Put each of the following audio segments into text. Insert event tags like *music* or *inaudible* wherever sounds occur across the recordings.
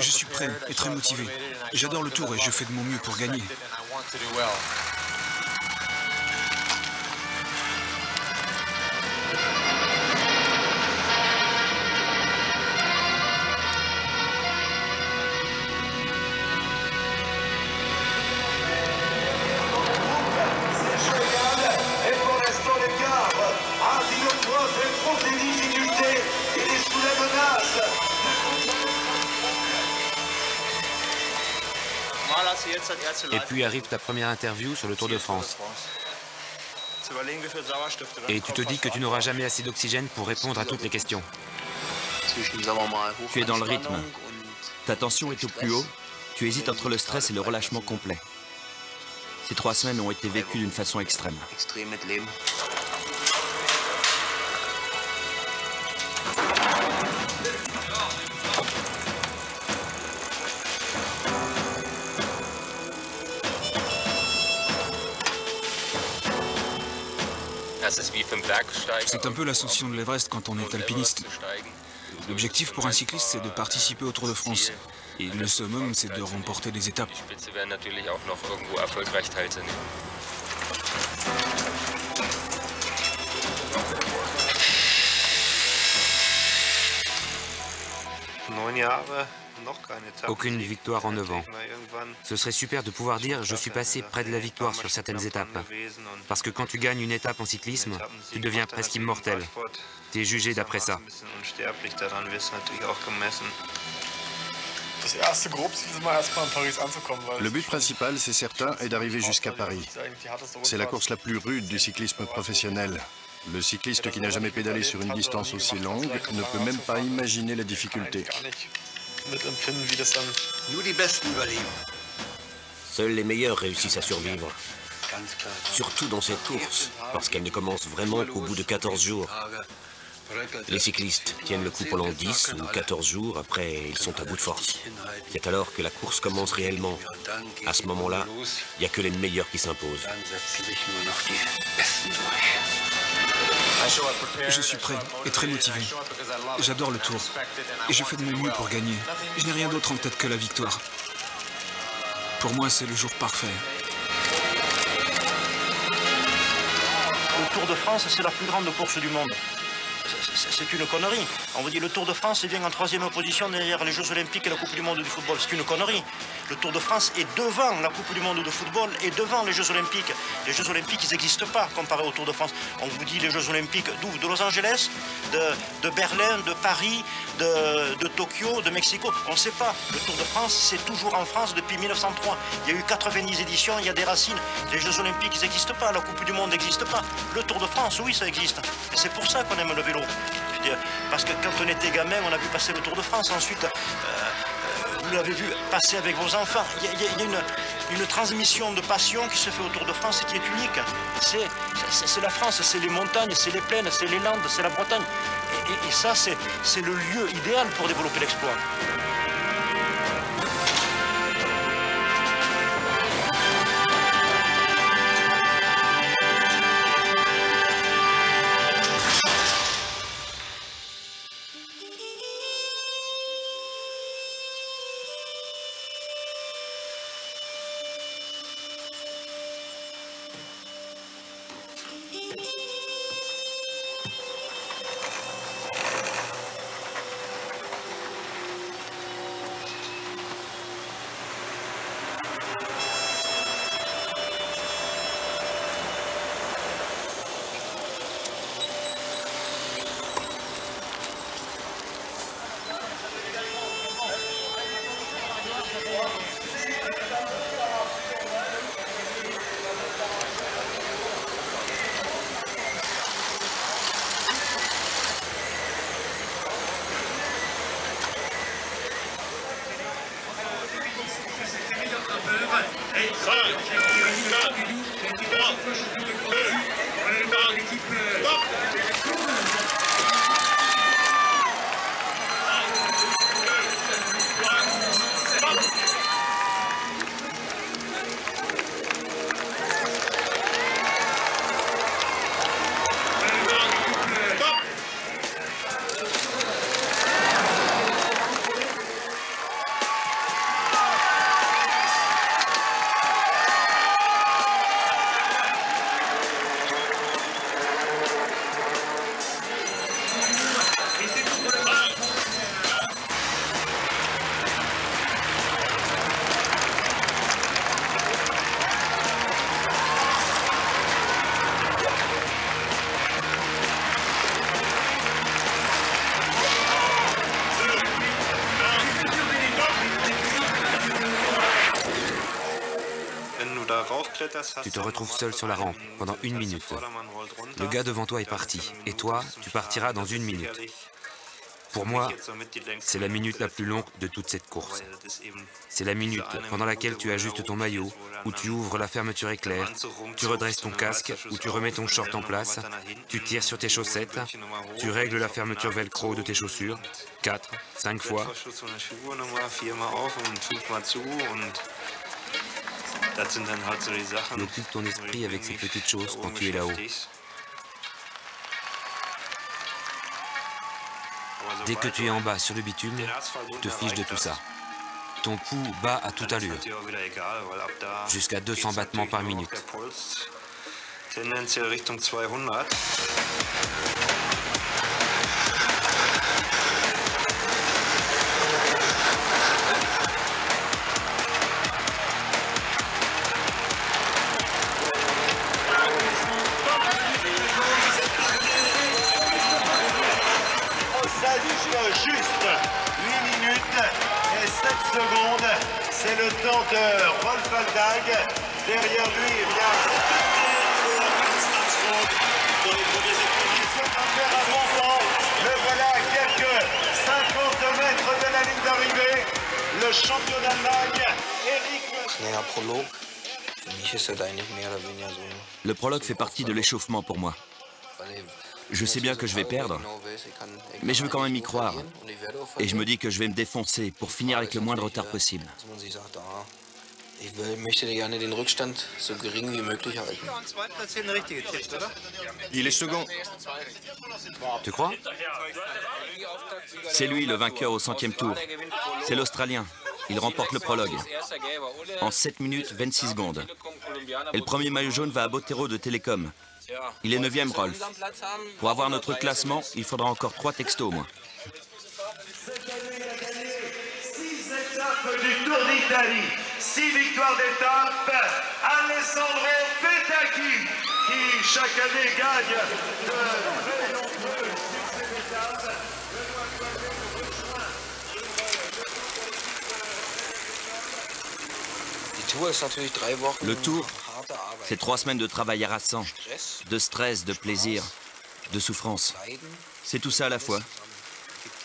Je suis prêt et très motivé. J'adore le tour et je fais de mon mieux pour gagner. Et puis arrive ta première interview sur le Tour de France. Et tu te dis que tu n'auras jamais assez d'oxygène pour répondre à toutes les questions. Tu es dans le rythme. Ta tension est au plus haut. Tu hésites entre le stress et le relâchement complet. Ces trois semaines ont été vécues d'une façon extrême. C'est un peu l'ascension de l'Everest quand on est alpiniste. L'objectif pour un cycliste, c'est de participer au Tour de France. Et le summum, c'est de remporter des étapes. Aucune victoire en 9 ans. Ce serait super de pouvoir dire je suis passé près de la victoire sur certaines étapes. Parce que quand tu gagnes une étape en cyclisme, tu deviens presque immortel. Tu es jugé d'après ça. Le but principal, c'est certain, est d'arriver jusqu'à Paris. C'est la course la plus rude du cyclisme professionnel. Le cycliste qui n'a jamais pédalé sur une distance aussi longue ne peut même pas imaginer la difficulté. Seuls les meilleurs réussissent à survivre. Surtout dans cette course, parce qu'elle ne commence vraiment qu'au bout de 14 jours. Les cyclistes tiennent le coup pendant 10 ou 14 jours, après ils sont à bout de force. C'est alors que la course commence réellement. À ce moment-là, il n'y a que les meilleurs qui s'imposent. Je suis prêt et très motivé. J'adore le tour. Et je fais de mon mieux pour gagner. Je n'ai rien d'autre en tête que la victoire. Pour moi, c'est le jour parfait. Le Tour de France, c'est la plus grande course du monde c'est une connerie. On vous dit le Tour de France vient en troisième position derrière les Jeux Olympiques et la Coupe du Monde du football. C'est une connerie. Le Tour de France est devant la Coupe du Monde de football et devant les Jeux Olympiques. Les Jeux Olympiques, ils n'existent pas comparé au Tour de France. On vous dit les Jeux Olympiques d'où? De Los Angeles, de, Berlin, de Paris, de, Tokyo, de Mexico? On ne sait pas. Le Tour de France, c'est toujours en France depuis 1903. Il y a eu 90 éditions, il y a des racines. Les Jeux Olympiques, ils n'existent pas. La Coupe du Monde n'existe pas. Le Tour de France, oui, ça existe. Et c'est pour ça qu'on aime le vélo parce que quand on était gamin, on a vu passer le Tour de France. Ensuite, euh, euh, vous l'avez vu passer avec vos enfants. Il y a, une, transmission de passion qui se fait au Tour de France et qui est unique. C'est la France, c'est les montagnes, c'est les plaines, c'est les landes, c'est la Bretagne. et ça, c'est le lieu idéal pour développer l'exploit. Tu te retrouves seul sur la rampe pendant une minute. Le gars devant toi est parti, et toi, tu partiras dans une minute. Pour moi, c'est la minute la plus longue de toute cette course. C'est la minute pendant laquelle tu ajustes ton maillot, où tu ouvres la fermeture éclair, tu redresses ton casque, où tu remets ton short en place, tu tires sur tes chaussettes, tu règles la fermeture velcro de tes chaussures, quatre, cinq fois. Tu occupes ton esprit avec ces petites choses quand tu es là-haut. Dès que tu es en bas sur le bitume, tu te fiches de tout ça. Ton pouls bat à toute allure, jusqu'à 200 battements par minute. C'est le tenteur Rolf Aldag. Derrière lui, il y a Le voilà à quelques 50 mètres de la ligne d'arrivée. Le champion d'Allemagne, Eric Le prologue fait partie de l'échauffement pour moi. Je sais bien que je vais perdre, mais je veux quand même y croire. Et je me dis que je vais me défoncer pour finir avec le moindre retard possible. Il est second. Tu crois? C'est lui le vainqueur au centième tour. C'est l'Australien. Il remporte le prologue en 7 minutes 26 secondes. Et le premier maillot jaune va à Botero de Télécom. Il est 9e, Rolf. Pour avoir notre classement, il faudra encore trois textos au moins. Du Tour d'Italie, six victoires d'étape. Alessandro Petacchi, qui chaque année gagne de très nombreuses étapes. Le Tour, c'est trois semaines de travail harassant, de stress, de plaisir, de souffrance. C'est tout ça à la fois.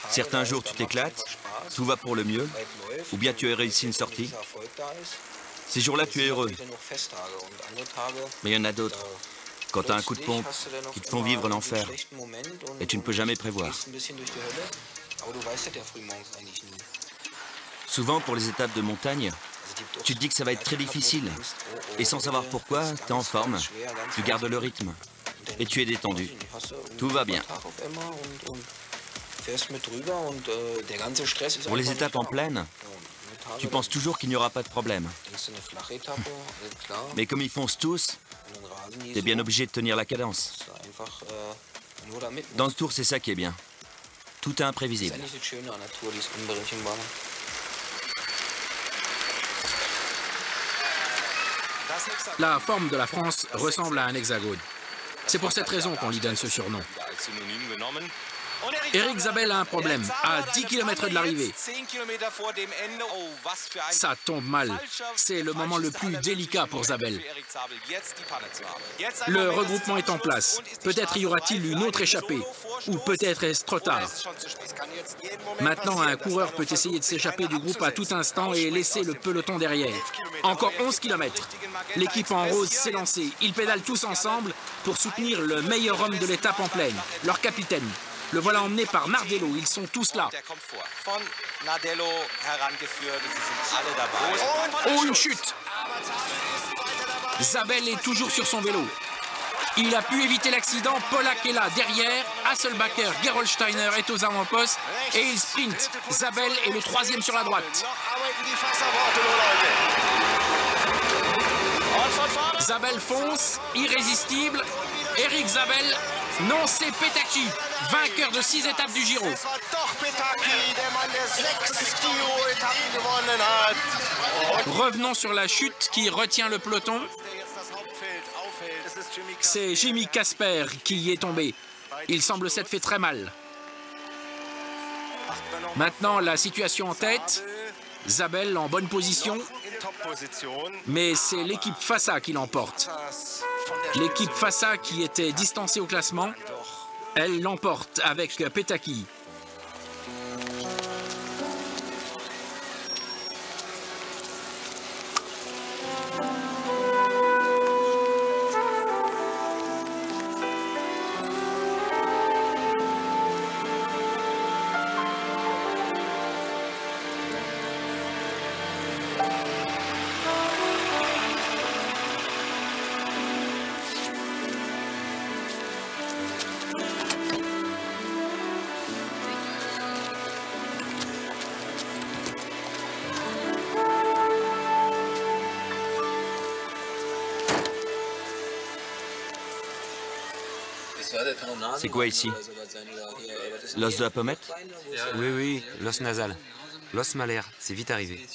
Certains jours, tu t'éclates, tout va pour le mieux, ou bien tu as réussi une sortie. Ces jours-là, tu es heureux. Mais il y en a d'autres. Quand tu as un coup de pompe qui te font vivre l'enfer, et tu ne peux jamais prévoir. Souvent, pour les étapes de montagne, tu te dis que ça va être très difficile. Et sans savoir pourquoi, tu es en forme, tu gardes le rythme. Et tu es détendu. Tout va bien. Pour les étapes en plaine, tu penses toujours qu'il n'y aura pas de problème. Mais comme ils foncent tous, tu es bien obligé de tenir la cadence. Dans le tour, c'est ça qui est bien. Tout est imprévisible. La forme de la France ressemble à un hexagone. C'est pour cette raison qu'on lui donne ce surnom. Eric Zabel a un problème. À 10 km de l'arrivée, ça tombe mal. C'est le moment le plus délicat pour Zabel. Le regroupement est en place. Peut-être y aura-t-il une autre échappée. Ou peut-être est-ce trop tard. Maintenant, un coureur peut essayer de s'échapper du groupe à tout instant et laisser le peloton derrière. Encore 11 km. L'équipe en rose s'est lancée. Ils pédalent tous ensemble pour soutenir le meilleur homme de l'étape en pleine, leur capitaine, le voilà emmené par Nardello. Ils sont tous là. Oh, une chute Zabel est toujours sur son vélo. Il a pu éviter l'accident. Polak est là derrière. Hasselbacher, Gerolsteiner est aux avant-postes. Et il sprint. Zabel est le troisième sur la droite. Zabel fonce, irrésistible. Eric Zabel non, c'est Petaki, vainqueur de six étapes du Giro. Revenons sur la chute qui retient le peloton. C'est Jimmy Casper qui y est tombé. Il semble s'être fait très mal. Maintenant, la situation en tête. Zabel en bonne position. Mais c'est l'équipe Fassa qui l'emporte. L'équipe Fassa qui était distancée au classement, elle l'emporte avec Petaki. C'est quoi ici? L'os de la pommette Oui, oui, l'os nasal. L'os malaire, c'est vite arrivé.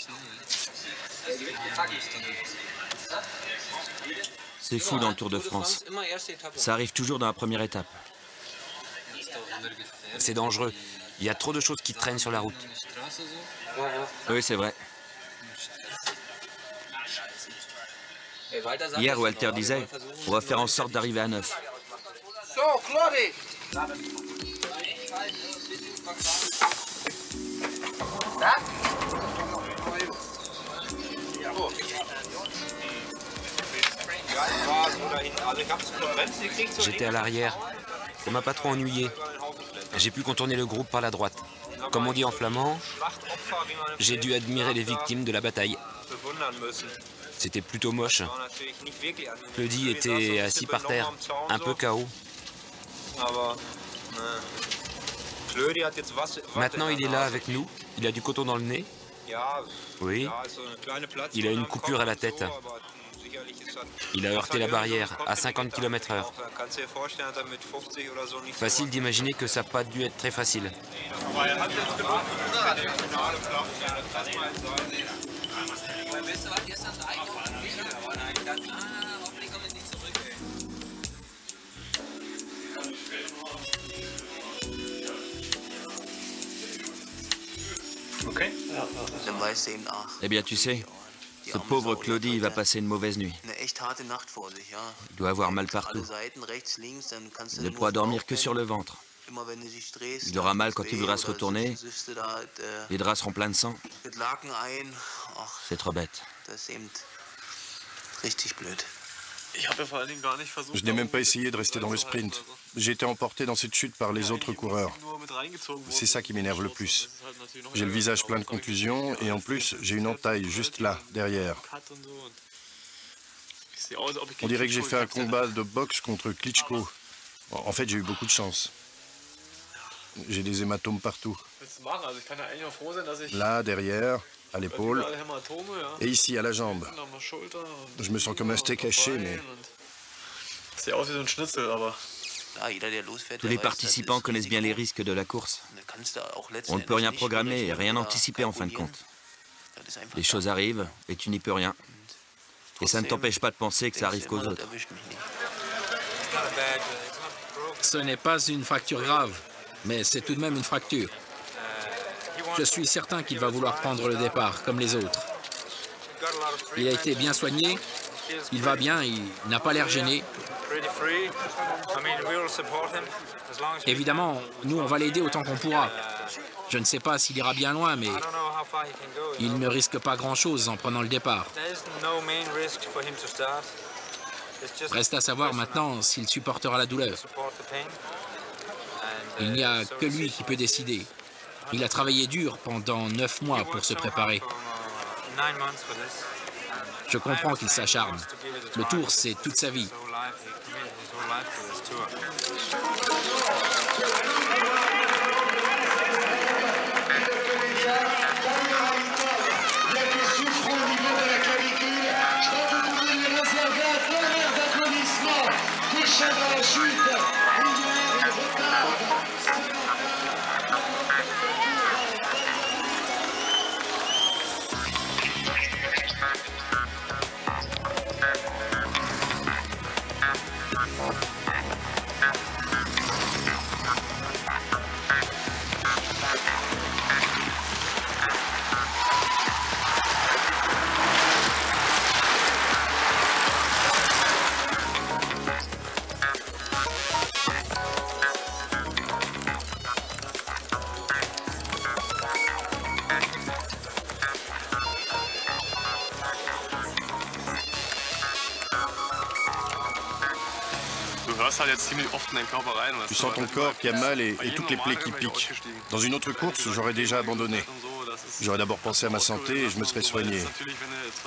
C'est fou dans le Tour de France. Ça arrive toujours dans la première étape. C'est dangereux. Il y a trop de choses qui traînent sur la route. Oui, c'est vrai. Hier, Walter disait, on va faire en sorte d'arriver à 9. J'étais à l'arrière. Ça m'a pas trop ennuyé. J'ai pu contourner le groupe par la droite. Comme on dit en flamand, j'ai dû admirer les victimes de la bataille. C'était plutôt moche. Claudie était assis par terre, un peu KO. Maintenant, il est là avec nous. Il a du coton dans le nez. Oui. Il a une coupure à la tête. Il a heurté la barrière à 50 km/h. Facile d'imaginer que ça n'a pas dû être très facile. Eh bien, tu sais, ce pauvre Claudie va passer une mauvaise nuit. Il doit avoir mal partout. Il ne pourra dormir que sur le ventre. Il aura mal quand il voudra se retourner. Les draps seront pleins de sang. C'est trop bête. Je n'ai même pas essayé de rester dans le sprint. J'ai été emporté dans cette chute par les autres coureurs. C'est ça qui m'énerve le plus. J'ai le visage plein de contusions et en plus, j'ai une entaille juste là, derrière. On dirait que j'ai fait un combat de boxe contre Klitschko. En fait, j'ai eu beaucoup de chance. J'ai des hématomes partout. Là, derrière, à l'épaule et ici à la jambe. Je me sens comme un steak haché, mais... Tous les participants connaissent bien les risques de la course. On ne peut rien programmer et rien anticiper en fin de compte. Les choses arrivent et tu n'y peux rien. Et ça ne t'empêche pas de penser que ça arrive qu'aux autres. Ce n'est pas une fracture grave, mais c'est tout de même une fracture. Je suis certain qu'il va vouloir prendre le départ, comme les autres. Il a été bien soigné, il va bien, il n'a pas l'air gêné. Évidemment, nous, on va l'aider autant qu'on pourra. Je ne sais pas s'il ira bien loin, mais il ne risque pas grand-chose en prenant le départ. Reste à savoir maintenant s'il supportera la douleur. Il n'y a que lui qui peut décider. Il a travaillé dur pendant neuf mois pour se préparer. Je comprends qu'il s'acharne. Le tour, c'est toute sa vie. Tu sens ton corps qui a mal et, et toutes les plaies qui piquent. Dans une autre course, j'aurais déjà abandonné. J'aurais d'abord pensé à ma santé et je me serais soigné.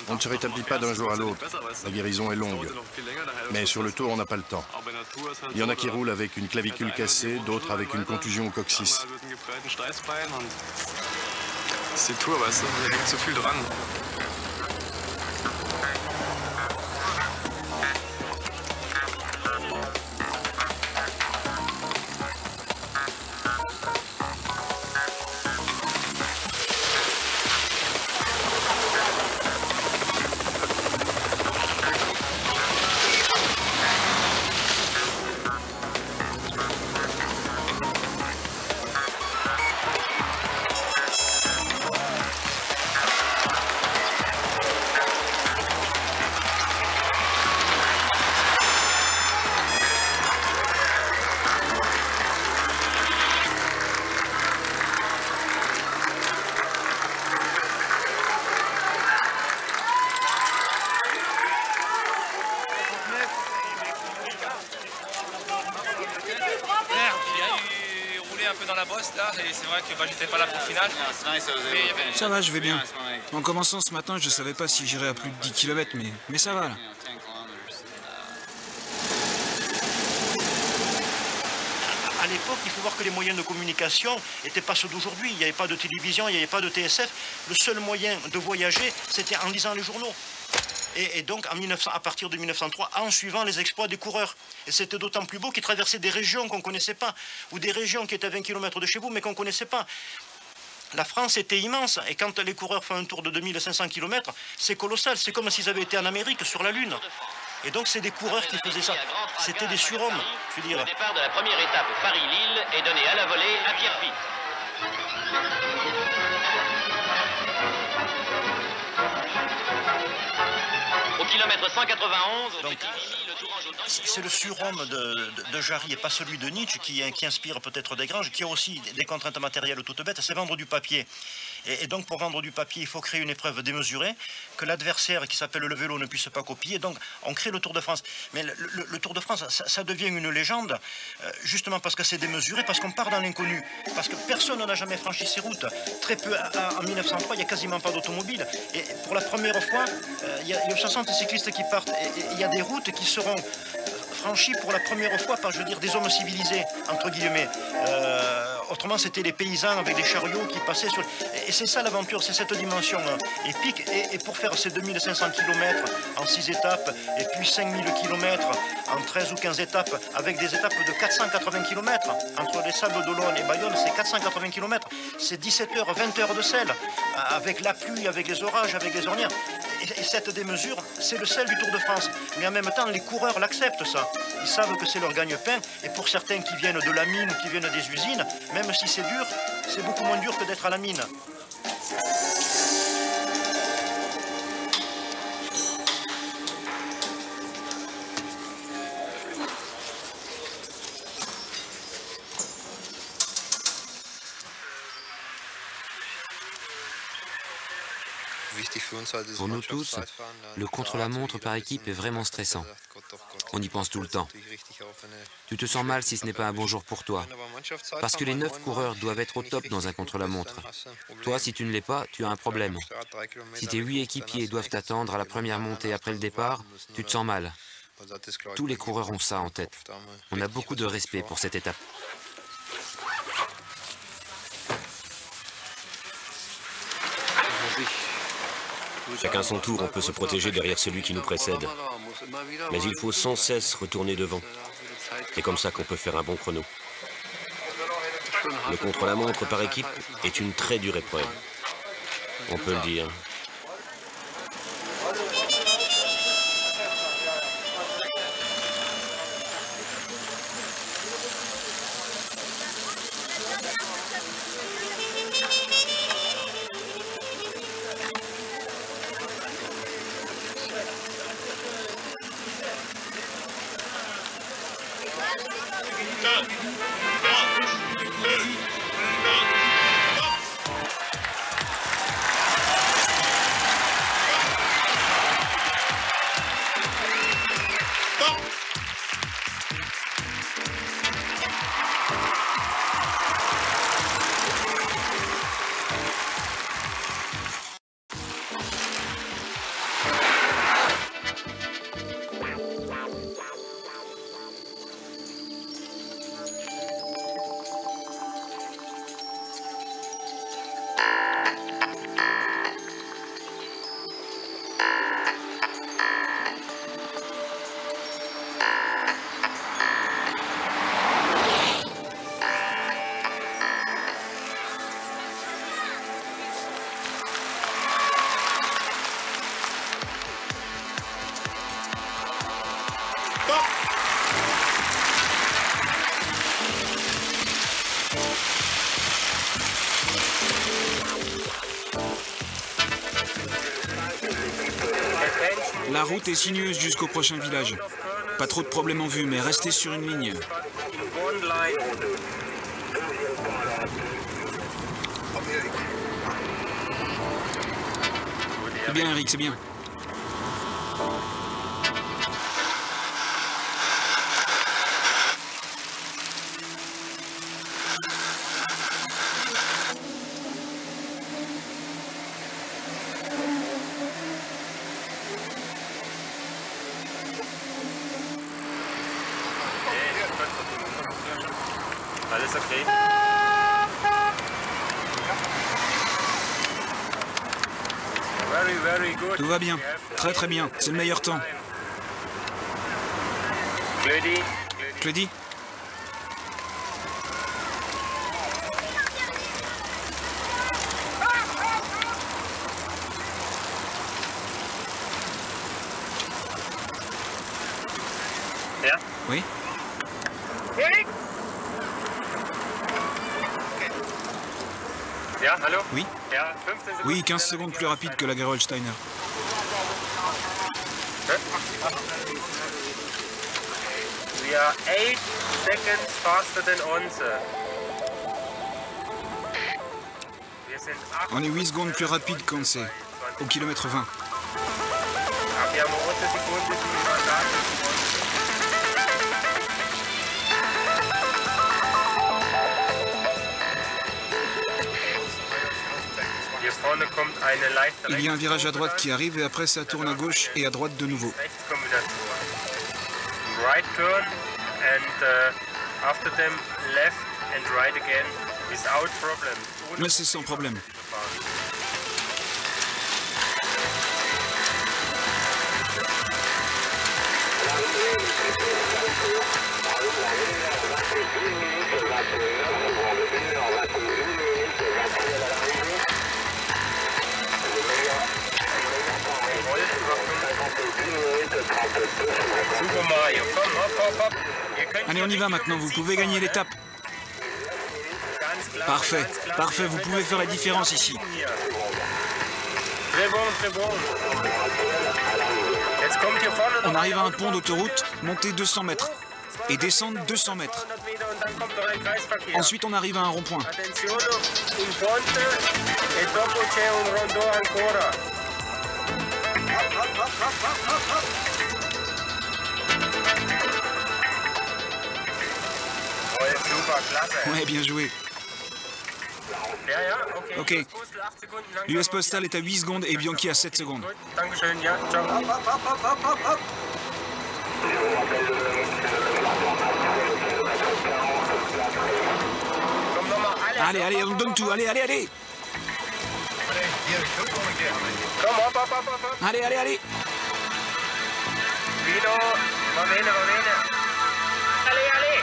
On ne se rétablit pas d'un jour à l'autre. La guérison est longue. Mais sur le tour, on n'a pas le temps. Il y en a qui roulent avec une clavicule cassée, d'autres avec une contusion au coccyx. C'est du, da hängt so viel dran. Ça va, je vais bien. En commençant ce matin, je ne savais pas si j'irais à plus de 10 km, mais, mais ça va là. À l'époque, il faut voir que les moyens de communication n'étaient pas ceux d'aujourd'hui. Il n'y avait pas de télévision, il n'y avait pas de TSF. Le seul moyen de voyager, c'était en lisant les journaux. Et, donc, en 1900, à partir de 1903, en suivant les exploits des coureurs. Et c'était d'autant plus beau qu'ils traversaient des régions qu'on ne connaissait pas, ou des régions qui étaient à 20 km de chez vous, mais qu'on ne connaissait pas. La France était immense, et quand les coureurs font un tour de 2500 km, c'est colossal, c'est comme s'ils avaient été en Amérique, sur la Lune. Et donc c'est des coureurs qui faisaient ça. C'était des surhommes. Le départ de la première étape Paris-Lille est donné à la volée à Pierre Pitt. Kilomètre 191, Donc, c'est le surhomme de, de, Jarry et pas celui de Nietzsche qui, qui inspire peut-être des granges, qui a aussi des contraintes matérielles toutes bêtes, c'est vendre du papier. Et, donc pour vendre du papier, il faut créer une épreuve démesurée, que l'adversaire qui s'appelle le vélo ne puisse pas copier. Donc on crée le Tour de France. Mais le, Tour de France, ça, devient une légende, euh, justement parce que c'est démesuré, parce qu'on part dans l'inconnu, parce que personne n'a jamais franchi ces routes. Très peu, en 1903, il n'y a quasiment pas d'automobile. Et pour la première fois, euh, il y, a 60 cyclistes qui partent. Et il y a des routes qui seront franchies pour la première fois par, je veux dire, des hommes civilisés, entre guillemets. Euh, autrement, c'était les paysans avec des chariots qui passaient sur... Et c'est ça l'aventure, c'est cette dimension hein, épique. Et, pour faire ces 2500 km en 6 étapes, et puis 5000 km en 13 ou 15 étapes, avec des étapes de 480 km, entre les Sables d'Olonne et Bayonne, c'est 480 km, c'est 17 heures, 20 heures de sel, avec la pluie, avec les orages, avec les ornières. Et, cette démesure, c'est le sel du Tour de France. Mais en même temps, les coureurs l'acceptent, ça. Ils savent que c'est leur gagne-pain. Et pour certains qui viennent de la mine ou qui viennent des usines, même si c'est dur, c'est beaucoup moins dur que d'être à la mine. Pour nous tous, le contre-la-montre par équipe est vraiment stressant. On y pense tout le temps. Tu te sens mal si ce n'est pas un bon jour pour toi. Parce que les neuf coureurs doivent être au top dans un contre-la-montre. Toi, si tu ne l'es pas, tu as un problème. Si tes huit équipiers doivent t'attendre à la première montée après le départ, tu te sens mal. Tous les coureurs ont ça en tête. On a beaucoup de respect pour cette étape. Chacun son tour, on peut se protéger derrière celui qui nous précède. Mais il faut sans cesse retourner devant. C'est comme ça qu'on peut faire un bon chrono. Le contre-la-montre par équipe est une très dure épreuve. On peut le dire. Sinueuse jusqu'au prochain village. Pas trop de problèmes en vue, mais restez sur une ligne. C'est bien, Eric, c'est bien. Tout va bien. Très bien. C'est le meilleur temps. Claudie. Oui. Oui. Oui, 15 secondes plus rapide que la Gerolsteiner. On est 8 secondes plus rapide c'est au kilomètre 20. Il y a un virage à droite qui arrive et après ça tourne à gauche et à droite de nouveau. Right turn and uh, after them left and right again without problem. Mais c'est sans problème. Allez, on y va maintenant, vous pouvez gagner l'étape. Parfait, parfait, vous pouvez faire la différence ici. On arrive à un pont d'autoroute, montez 200 mètres et descendre 200 mètres. Ensuite, on arrive à un rond-point. Ouais, bien joué. Ok. L'US Postal est à 8 secondes et Bianchi à 7 secondes. Allez, allez, on donne tout. Allez, allez, allez. Allez, allez, allez. Allez, allez.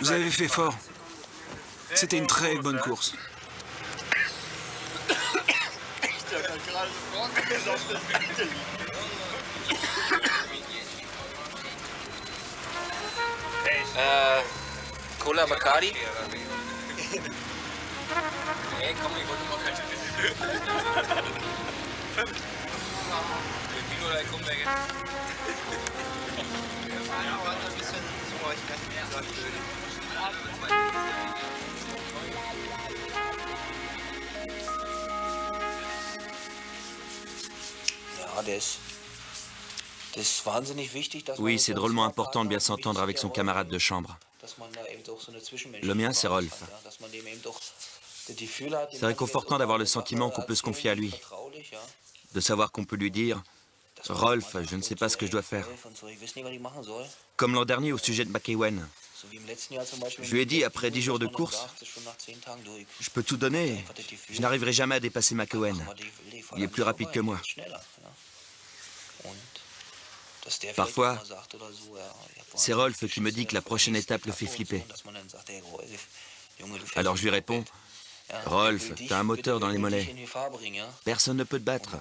Vous avez fait fort. C'était une très bonne course. Euh, Wollte Oui, c'est drôlement important de bien s'entendre avec son camarade de chambre. Le mien, c'est Rolf. C'est réconfortant d'avoir le sentiment qu'on peut se confier à lui, de savoir qu'on peut lui dire « Rolf, je ne sais pas ce que je dois faire ». Comme l'an dernier au sujet de McEwen. Je lui ai dit, après dix jours de course, je peux tout donner, je n'arriverai jamais à dépasser McEwen. Il est plus rapide que moi. Parfois, c'est Rolf qui me dit que la prochaine étape le fait flipper. Alors je lui réponds, Rolf, t'as un moteur dans les mollets. Personne ne peut te battre.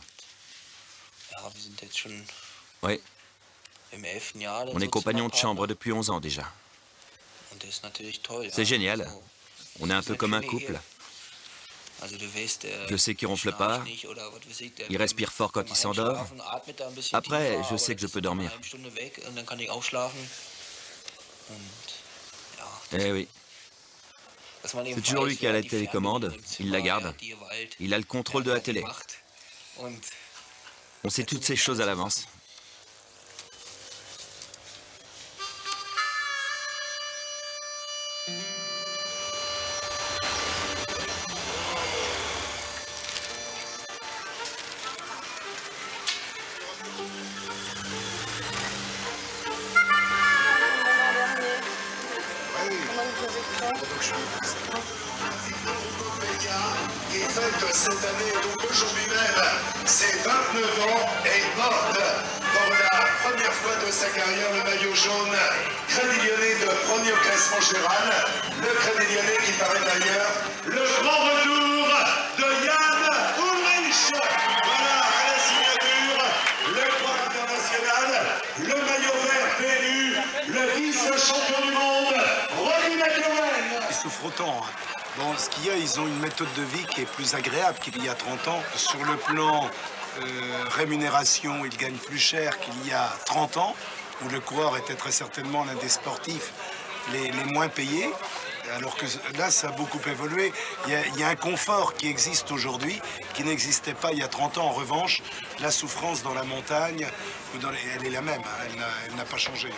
Oui. On est compagnons de chambre depuis 11 ans déjà. C'est génial. On est un peu comme un couple. Je sais qu'il ronfle pas, il respire fort quand il s'endort. Après, je sais que je peux dormir. Eh oui. C'est toujours lui qui a la télécommande, il la garde. Il a le contrôle de la télé. On sait toutes ces choses à l'avance. Il gagne plus cher qu'il y a 30 ans, où le coureur était très certainement l'un des sportifs les, moins payés. Alors que là, ça a beaucoup évolué. Il y a, un confort qui existe aujourd'hui qui n'existait pas il y a 30 ans. En revanche, la souffrance dans la montagne, elle est la même, hein. elle n'a pas changé.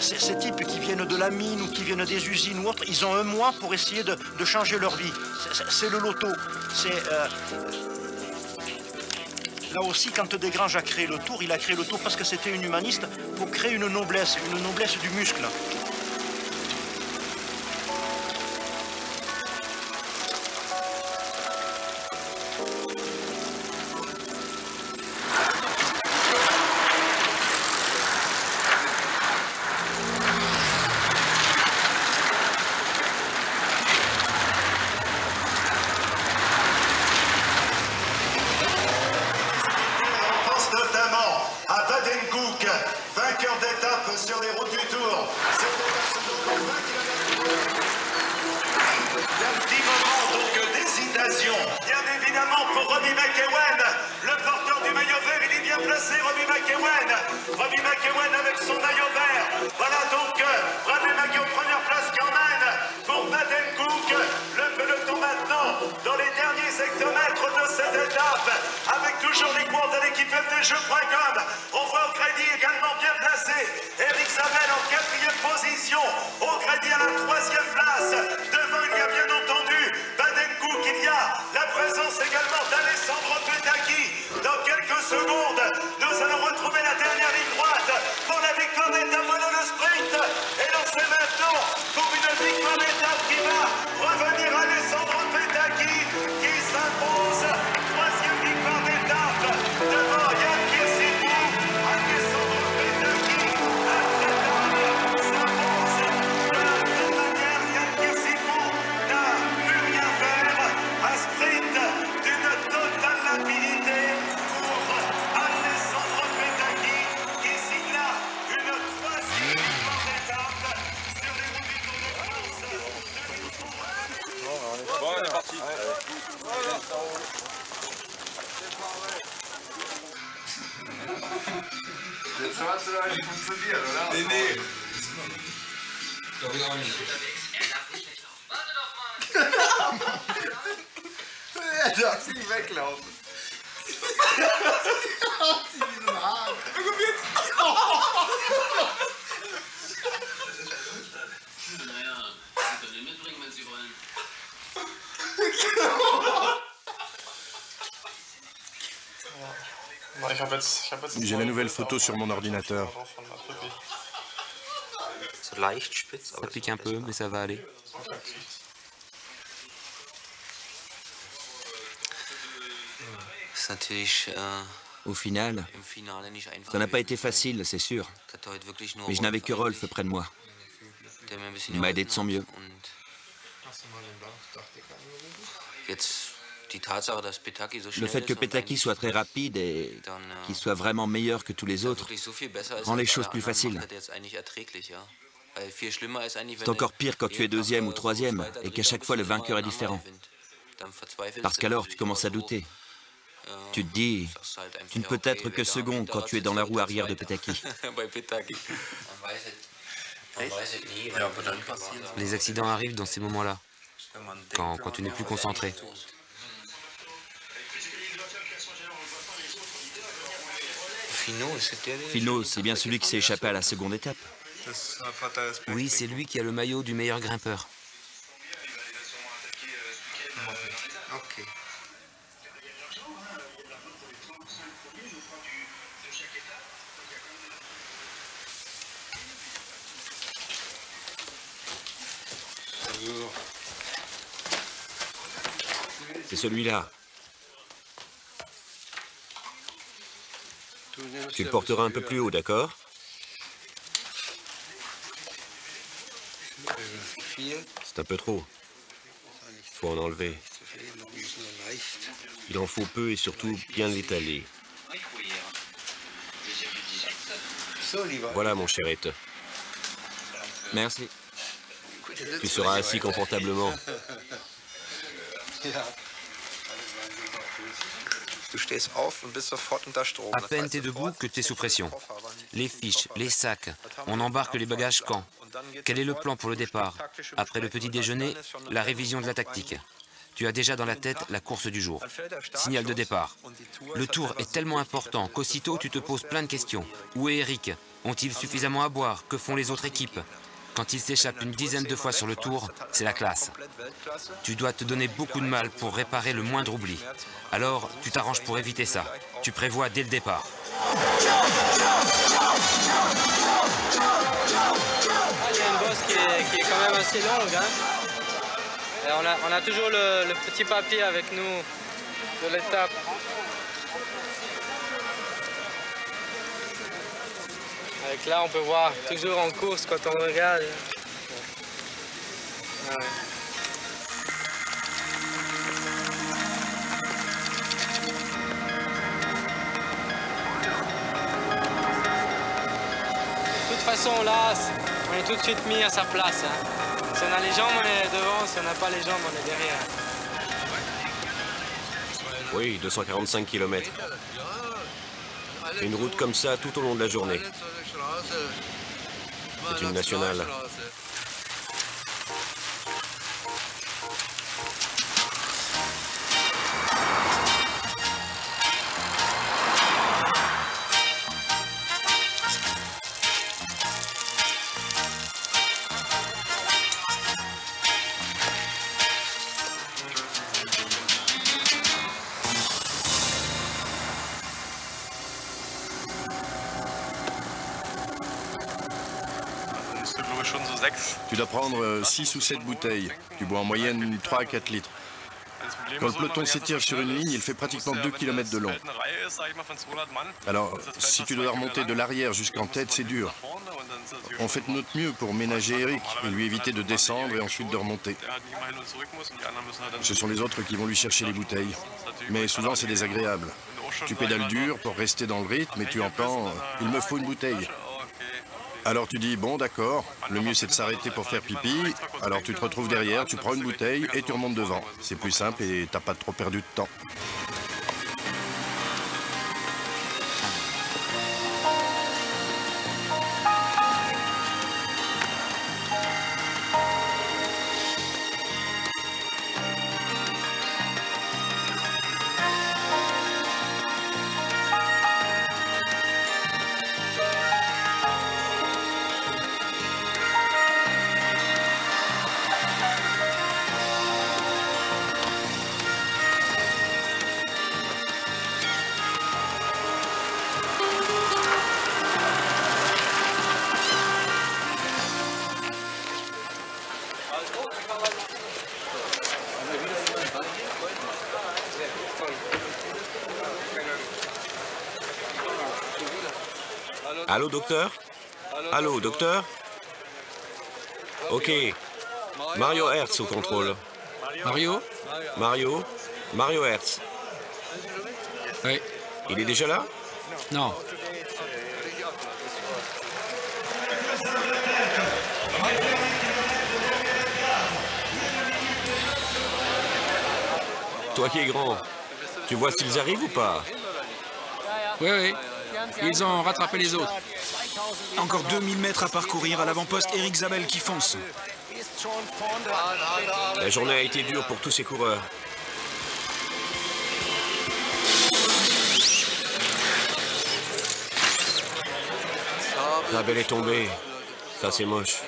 Ces types qui viennent de la mine ou qui viennent des usines ou autres, ils ont un mois pour essayer de, changer leur vie. C'est le loto. Euh, Là aussi, quand Desgranges a créé le tour, il a créé le tour parce que c'était un humaniste pour créer une noblesse, une noblesse du muscle. sur les routes du Tour. Un petit moment donc d'hésitation. Bien évidemment pour Robbie McEwen, le porteur du maillot vert, il est bien placé, Robbie McEwen. Robbie McEwen avec son maillot vert. Voilà donc Robbie McEwen première place, Kerman pour Baden Cook. Le peloton maintenant dans les derniers secteurs avec toujours les cours de l'équipe FDJ.com. On voit au crédit également bien placé Eric Savel en quatrième position, au crédit à la troisième place. Devant, il y a bien entendu Badenkouk, il y a la présence également d'Alessandro Petaki. Dans quelques secondes, nous allons retrouver la dernière ligne droite pour la victoire d'étape dans le sprint. Et lancez maintenant pour une victoire d'étape qui va revenir à hat es doch nicht funktioniert, oder? Nee, nee. Glaube ich auch nicht. *laughs* Er darf nicht weglaufen. Sie wie so ein Hahn. Guck jetzt. Naja, Sie können ihn mitbringen, wenn Sie wollen. *laughs* *laughs* J'ai la nouvelle photo sur mon ordinateur. Ça pique un peu, mais ça va aller. Au final, ça n'a pas été facile, c'est sûr. Mais je n'avais que Rolf près de moi. Il m'a aidé de son mieux. Le fait que Petaki soit très rapide et qu'il soit vraiment meilleur que tous les autres rend les choses plus faciles. C'est encore pire quand tu es deuxième ou troisième et qu'à chaque fois le vainqueur est différent. Parce qu'alors tu commences à douter. Tu te dis, tu ne peux être que second quand tu es dans la roue arrière de Petaki. *laughs* Les accidents arrivent dans ces moments-là, quand, quand tu n'es plus concentré. Fino, c'est bien celui qui s'est échappé à la seconde étape. Oui, c'est lui qui a le maillot du meilleur grimpeur. C'est celui-là. Tu le porteras un peu plus haut, d'accord C'est un peu trop. Faut en enlever. Il en faut peu et surtout bien l'étaler. Voilà, mon cher Ette. Merci. Tu seras assis confortablement. *laughs* À peine t'es debout que t'es sous pression. Les fiches, les sacs, on embarque les bagages quand? Quel est le plan pour le départ? Après le petit déjeuner, la révision de la tactique. Tu as déjà dans la tête la course du jour. Signal de départ. Le tour est tellement important qu'aussitôt tu te poses plein de questions. Où est Eric? Ont-ils suffisamment à boire? Que font les autres équipes? Quand il s'échappe une dizaine de fois sur le tour, c'est la classe. Tu dois te donner beaucoup de mal pour réparer le moindre oubli. Alors, tu t'arranges pour éviter ça. Tu prévois dès le départ. Il y a une bosse qui est, quand même assez longue. Hein. on, a, toujours le, le petit papier avec nous de l'étape. Avec là, on peut voir toujours en course quand on regarde. De toute façon, là, on est tout de suite mis à sa place. Hein. Si on a les jambes, on est devant. Si on n'a pas les jambes, on est derrière. Oui, 245 km. Une route comme ça tout au long de la journée. C'est une nationale. Prendre 6 ou 7 bouteilles. Tu bois en moyenne 3 à 4 litres. Quand le peloton s'étire sur une ligne, il fait pratiquement 2 km de long. Alors, si tu dois remonter de l'arrière jusqu'en tête, c'est dur. On fait de notre mieux pour ménager Eric et lui éviter de descendre et ensuite de remonter. Ce sont les autres qui vont lui chercher les bouteilles. Mais souvent, c'est désagréable. Tu pédales dur pour rester dans le rythme et tu entends « il me faut une bouteille ». Alors tu dis, bon d'accord, le mieux c'est de s'arrêter pour faire pipi, alors tu te retrouves derrière, tu prends une bouteille et tu remontes devant. C'est plus simple et t'as pas trop perdu de temps. Allô, docteur? Allô, docteur? Ok. Mario Hertz au contrôle. Mario? Mario? Mario Hertz. Oui. Il est déjà là? Non. Toi qui es grand, tu vois s'ils arrivent ou pas? Oui, oui. Ils ont rattrapé les autres. Encore 2000 mètres à parcourir à l'avant-poste, Eric Zabel qui fonce. La journée a été dure pour tous ces coureurs. Zabel est tombé. Ça, c'est moche.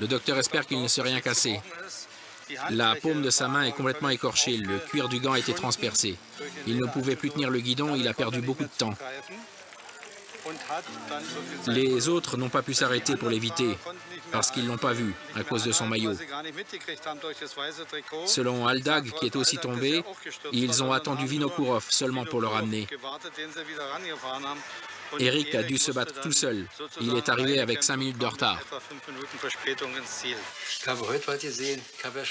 Le docteur espère qu'il ne s'est rien cassé. La paume de sa main est complètement écorchée, le cuir du gant a été transpercé. Il ne pouvait plus tenir le guidon, il a perdu beaucoup de temps. Les autres n'ont pas pu s'arrêter pour l'éviter, parce qu'ils ne l'ont pas vu, à cause de son maillot. Selon Aldag, qui est aussi tombé, ils ont attendu Vinokourov seulement pour le ramener. Eric a dû se battre tout seul. Il est arrivé avec 5 minutes de retard.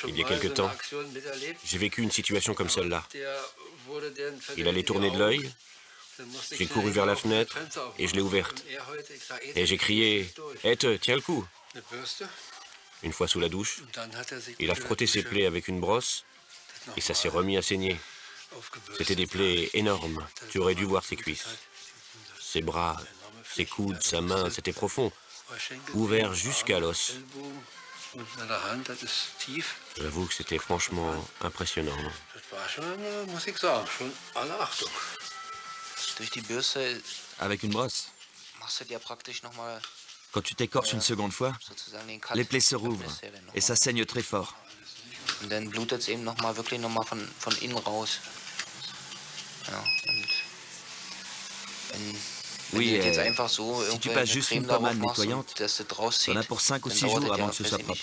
Il y a quelque temps, j'ai vécu une situation comme celle-là. Il allait tourner de l'œil. J'ai couru vers la fenêtre et je l'ai ouverte. Et j'ai crié Hé, tiens le coup Une fois sous la douche, il a frotté ses plaies avec une brosse et ça s'est remis à saigner. C'était des plaies énormes. Tu aurais dû voir ses cuisses. Ses bras, ses coudes, sa main, c'était profond, ouvert jusqu'à l'os. J'avoue que c'était franchement impressionnant. Avec une brosse? Quand tu t'écorches une seconde fois, les plaies se rouvrent et ça saigne très fort. Oui, si tu passes juste une pommade nettoyante, t'en as pour 5 ou 6 jours avant que ce soit propre.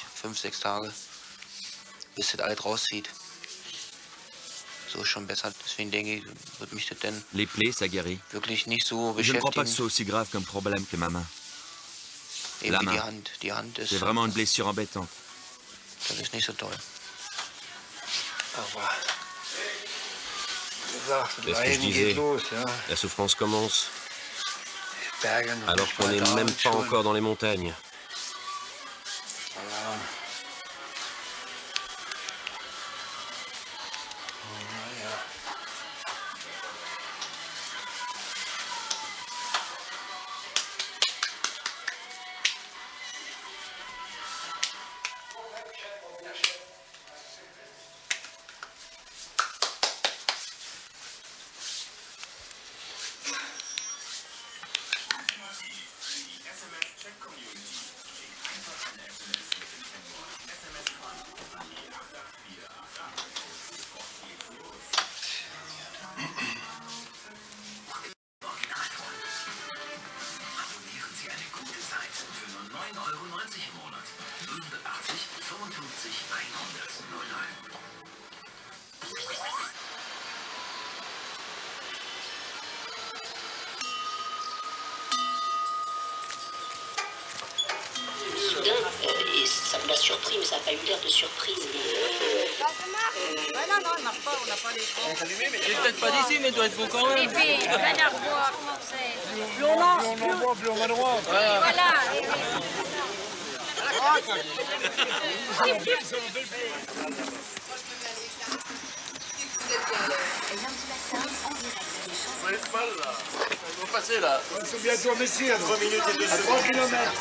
Les plaies, ça guérit. Je ne crois pas que ce soit aussi grave comme problème que ma main. La main, c'est vraiment une blessure embêtante. C'est ce que je disais. La souffrance commence. Alors qu'on n'est même pas encore dans les montagnes. Mm-hmm. *laughs* Est d'ici, mais il doit être beau quand même. Et puis, le canard bois, comment c'est Plus on en, plus on plus on va droit. Voilà. Mal là. Ils vont passer là. Ils sont bientôt à Messi à 3 minutes et 2 secondes. À 3 km.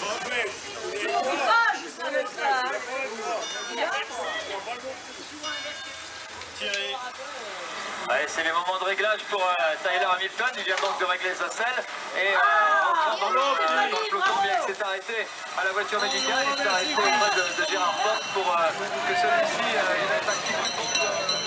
Ouais, c'est les moments de réglage pour euh, Tyler Hamilton. Il vient donc de régler sa selle. Et euh, dans le dans le peloton, bien s'est arrêté à la voiture médicale, il s'est arrêté auprès de, de Gérard Ford pour euh, que celui-ci ait l'activité. Non,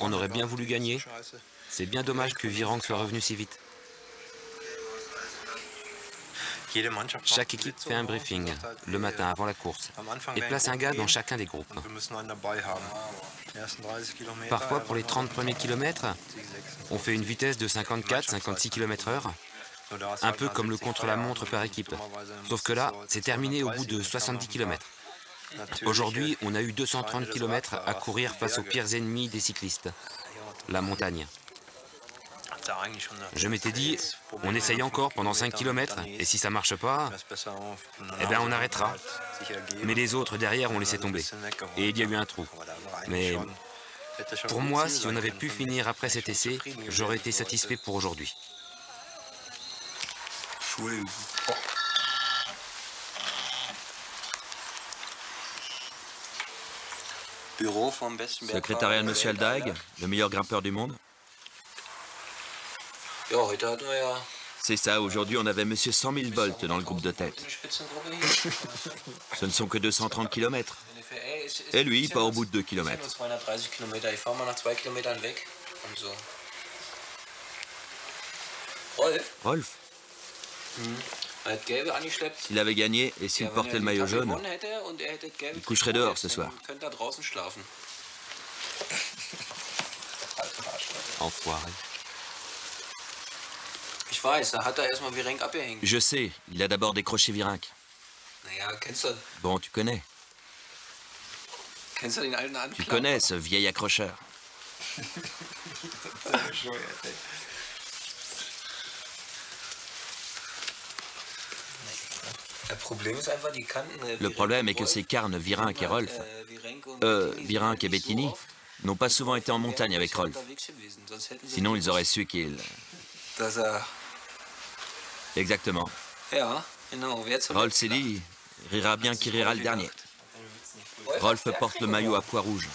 On aurait bien voulu gagner. C'est bien dommage que Virenque soit revenu si vite. Chaque équipe fait un briefing le matin avant la course et place un gars dans chacun des groupes. Parfois, pour les 30 premiers kilomètres, on fait une vitesse de 54-56 km/h, un peu comme le contre-la-montre par équipe. Sauf que là, c'est terminé au bout de 70 km. Aujourd'hui, on a eu 230 km à courir face aux pires ennemis des cyclistes, la montagne. Je m'étais dit, on essaye encore pendant 5 km, et si ça marche pas, eh bien on arrêtera. Mais les autres derrière ont laissé tomber, et il y a eu un trou. Mais pour moi, si on avait pu finir après cet essai, j'aurais été satisfait pour aujourd'hui. Secrétariat de Monsieur Aldag, le meilleur grimpeur du monde. C'est ça, aujourd'hui on avait Monsieur 100 000 volts dans le groupe de tête. Ce ne sont que 230 km. Et lui, pas au bout de 2 km. Rolf S'il avait gagné et s'il portait le maillot jaune, il coucherait dehors ce soir. *laughs* Enfoiré. Je sais, il a d'abord décroché Virenque. Bon, tu connais. Tu connais ce vieil accrocheur. *laughs* *laughs* Le problème est que ces carnes Virenque et Rolf, euh, et Bettini, n'ont pas souvent été en montagne avec Rolf. Sinon, ils auraient su qu'il... Exactement. Rolf s'est dit, rira bien qui rira le dernier. Rolf porte le maillot à pois rouge.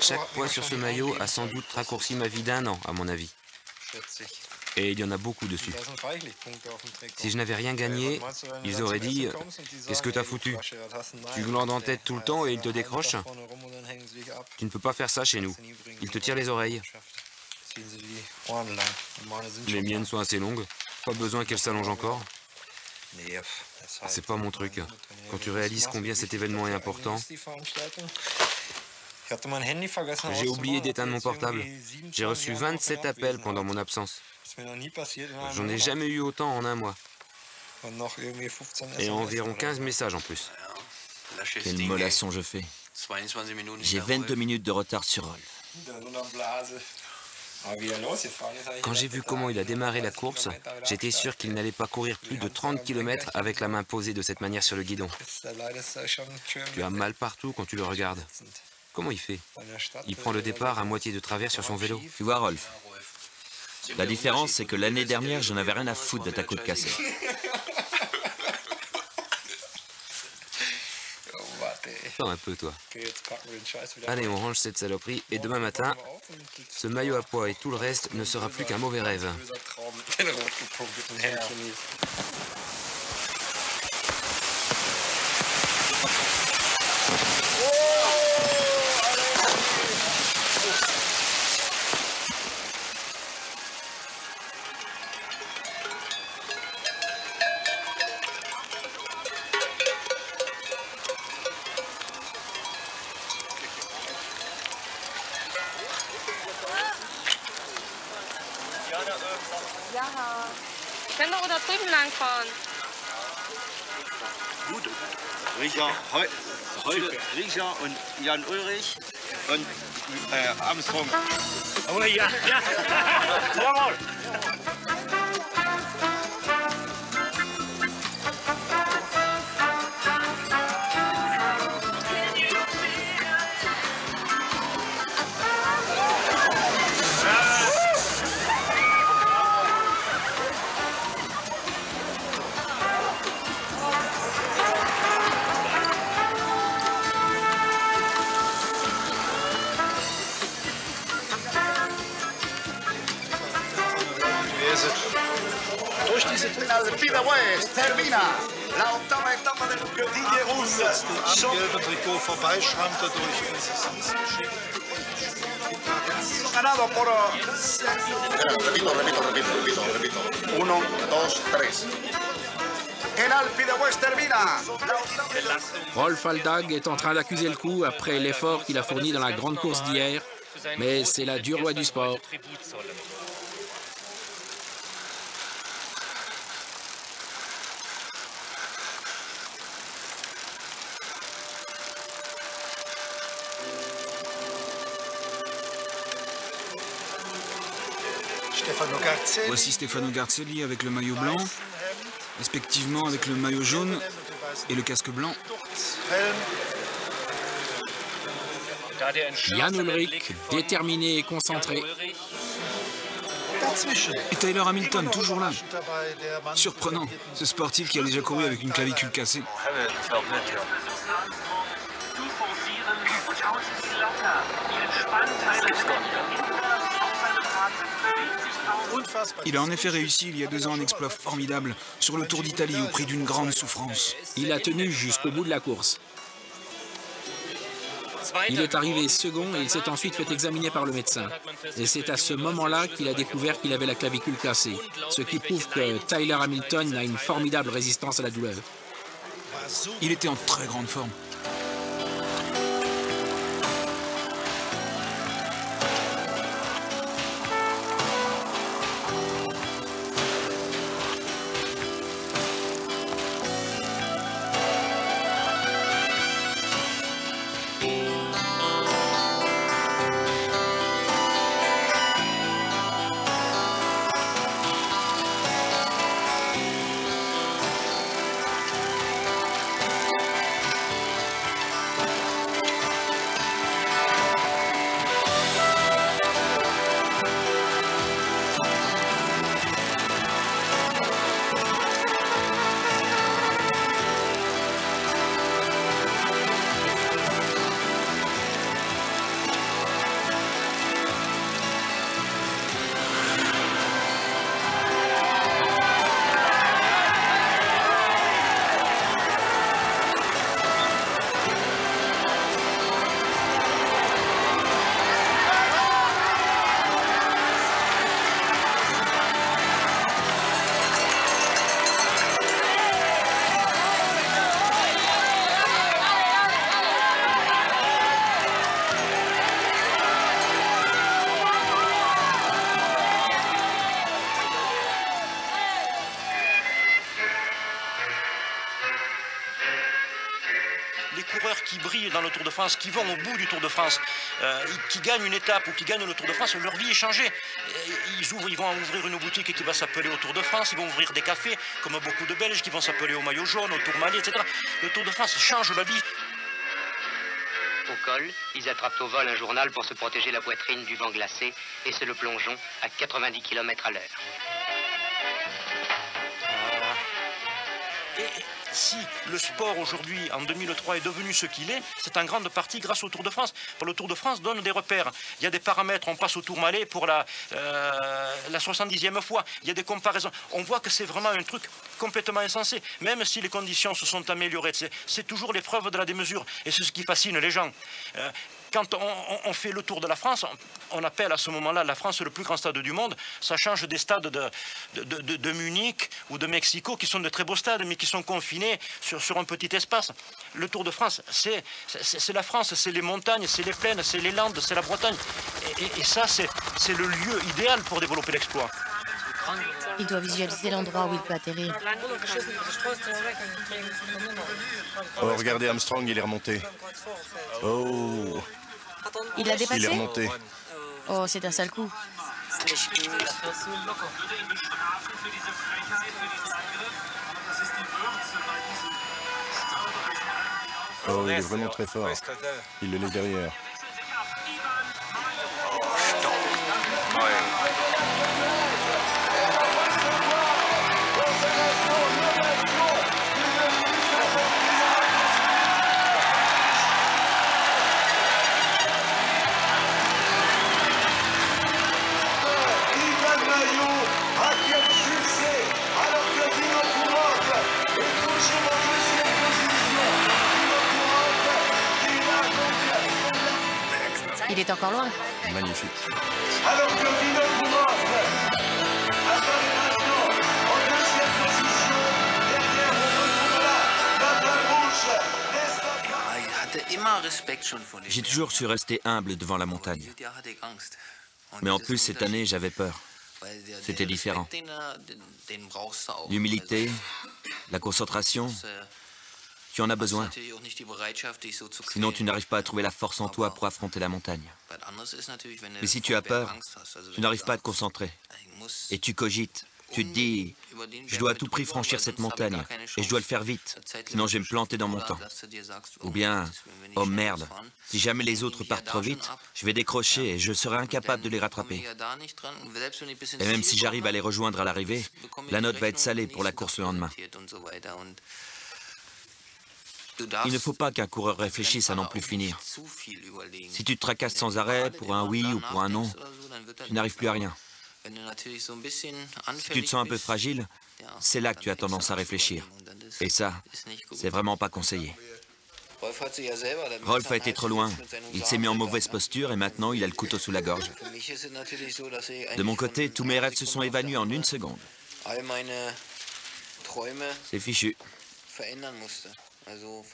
Chaque poids sur ce maillot a sans doute raccourci ma vie d'un an, à mon avis. Et il y en a beaucoup dessus. Si je n'avais rien gagné, ils auraient dit Qu'est-ce que t'as foutu Tu glandes en tête tout le temps et ils te décrochent Tu ne peux pas faire ça chez nous. Ils te tirent les oreilles. Les miennes sont assez longues. Pas besoin qu'elles s'allongent encore. C'est pas mon truc. Quand tu réalises combien cet événement est important. J'ai oublié d'éteindre mon portable. J'ai reçu 27 appels pendant mon absence. J'en ai jamais eu autant en un mois. Et environ 15 messages en plus. Quelle mollasson je fais. J'ai 22 minutes de retard sur Rolf. Quand j'ai vu comment il a démarré la course, j'étais sûr qu'il n'allait pas courir plus de 30 km avec la main posée de cette manière sur le guidon. Tu as mal partout quand tu le regardes. Comment il fait Il prend le départ à moitié de travers sur son vélo. Tu vois, Rolf, la différence, c'est que l'année dernière, je n'avais rien à foutre de ta côte cassée. Attends un peu, toi. Allez, on range cette saloperie et demain matin, ce maillot à poids et tout le reste ne sera plus qu'un mauvais rêve. Riecher und Jan Ulrich und äh, Armstrong. Oh ja, ja. Alpine West termina la ottava etapa del Didier Rousse. Er. Ganado por... Repito, repito, repito, repito, repito. Uno, dos, tres. El West termina. Rolf Aldag est en train d'accuser le coup après l'effort qu'il a fourni dans la grande course d'hier, mais c'est la dure loi du sport. Voici Stefano Garzelli avec le maillot blanc, respectivement avec le maillot jaune et le casque blanc. Jan Ulrich, déterminé et concentré. Et Tyler Hamilton, toujours là. Surprenant, ce sportif qui a déjà couru avec une clavicule cassée. Il a en effet réussi il y a deux ans un exploit formidable sur le Tour d'Italie au prix d'une grande souffrance. Il a tenu jusqu'au bout de la course. Il est arrivé second et il s'est ensuite fait examiner par le médecin. Et c'est à ce moment-là qu'il a découvert qu'il avait la clavicule cassée, ce qui prouve que Tyler Hamilton a une formidable résistance à la douleur. Il était en très grande forme. France, qui vont au bout du Tour de France, euh, qui gagnent une étape ou qui gagnent le Tour de France, leur vie est changée. Ils, ouvrent, ils vont ouvrir une boutique qui va s'appeler au Tour de France, ils vont ouvrir des cafés, comme beaucoup de Belges qui vont s'appeler au maillot jaune, au Tourmalet, etc. Le Tour de France change la vie. Au col, ils attrapent au vol un journal pour se protéger la poitrine du vent glacé et c'est le plongeon à 90 km à l'heure. Si le sport aujourd'hui, en 2003, est devenu ce qu'il est, c'est en grande partie grâce au Tour de France. Le Tour de France donne des repères. Il y a des paramètres, on passe au Tour Malais pour la, euh, la 70e fois. Il y a des comparaisons. On voit que c'est vraiment un truc complètement insensé. Même si les conditions se sont améliorées, c'est toujours l'épreuve de la démesure. Et c'est ce qui fascine les gens. Euh, quand on, fait le tour de la France, on, appelle à ce moment-là la France le plus grand stade du monde. Ça change des stades de, Munich ou de Mexico, qui sont de très beaux stades, mais qui sont confinés sur, un petit espace. Le Tour de France, c'est la France, c'est les montagnes, c'est les plaines, c'est les Landes, c'est la Bretagne. Et, et ça, c'est le lieu idéal pour développer l'exploit. Il doit visualiser l'endroit où il peut atterrir. Oh, regardez Armstrong, il est remonté. Oh il l'a dépassé Il est remonté. Oh, c'est un sale coup. Oh, il est vraiment très fort. Il le laisse derrière. Il est encore loin. Magnifique. Alors que J'ai toujours su rester humble devant la montagne. Mais en plus, cette année, j'avais peur. C'était différent. L'humilité, la concentration, tu en as besoin. Sinon, tu n'arrives pas à trouver la force en toi pour affronter la montagne. Mais si tu as peur, tu n'arrives pas à te concentrer. Et tu cogites. Tu te dis, je dois à tout prix franchir cette montagne, et je dois le faire vite, sinon je vais me planter dans mon temps. Ou bien, oh merde, si jamais les autres partent trop vite, je vais décrocher et je serai incapable de les rattraper. Et même si j'arrive à les rejoindre à l'arrivée, la note va être salée pour la course le lendemain. Il ne faut pas qu'un coureur réfléchisse à non plus finir. Si tu te tracasses sans arrêt pour un oui ou pour un non, tu n'arrives plus à rien. Si tu te sens un peu fragile, c'est là que tu as tendance à réfléchir. Et ça, c'est vraiment pas conseillé. Rolf a été trop loin. Il s'est mis en mauvaise posture et maintenant il a le couteau sous la gorge. De mon côté, tous mes rêves se sont évanouis en une seconde. C'est fichu.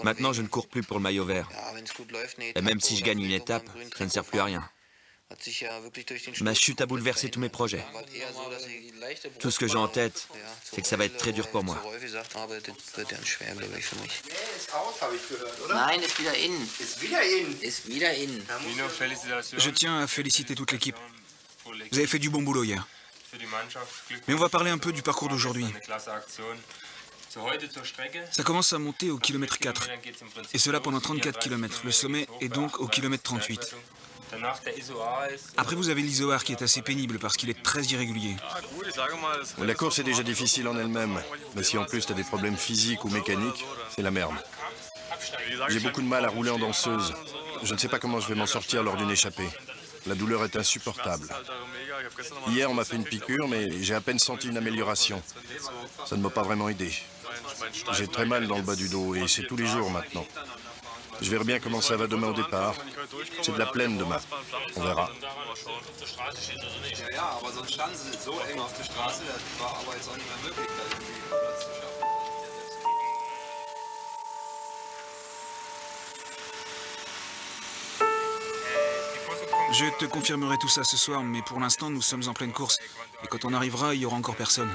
Maintenant, je ne cours plus pour le maillot vert. Et même si je gagne une étape, ça ne sert plus à rien. Ma chute a bouleversé tous mes projets. Tout ce que j'ai en tête, c'est que ça va être très dur pour moi. Je tiens à féliciter toute l'équipe. Vous avez fait du bon boulot hier. Mais on va parler un peu du parcours d'aujourd'hui. Ça commence à monter au kilomètre 4, et cela pendant 34 km. Le sommet est donc au kilomètre 38. Après, vous avez l'isoar qui est assez pénible parce qu'il est très irrégulier. La course est déjà difficile en elle-même, mais si en plus tu as des problèmes physiques ou mécaniques, c'est la merde. J'ai beaucoup de mal à rouler en danseuse. Je ne sais pas comment je vais m'en sortir lors d'une échappée. La douleur est insupportable. Hier, on m'a fait une piqûre, mais j'ai à peine senti une amélioration. Ça ne m'a pas vraiment aidé. J'ai très mal dans le bas du dos et c'est tous les jours maintenant. Je verrai bien comment ça va demain au départ. C'est de la plaine demain. On verra. Je te confirmerai tout ça ce soir, mais pour l'instant, nous sommes en pleine course. Et quand on arrivera, il y aura encore personne.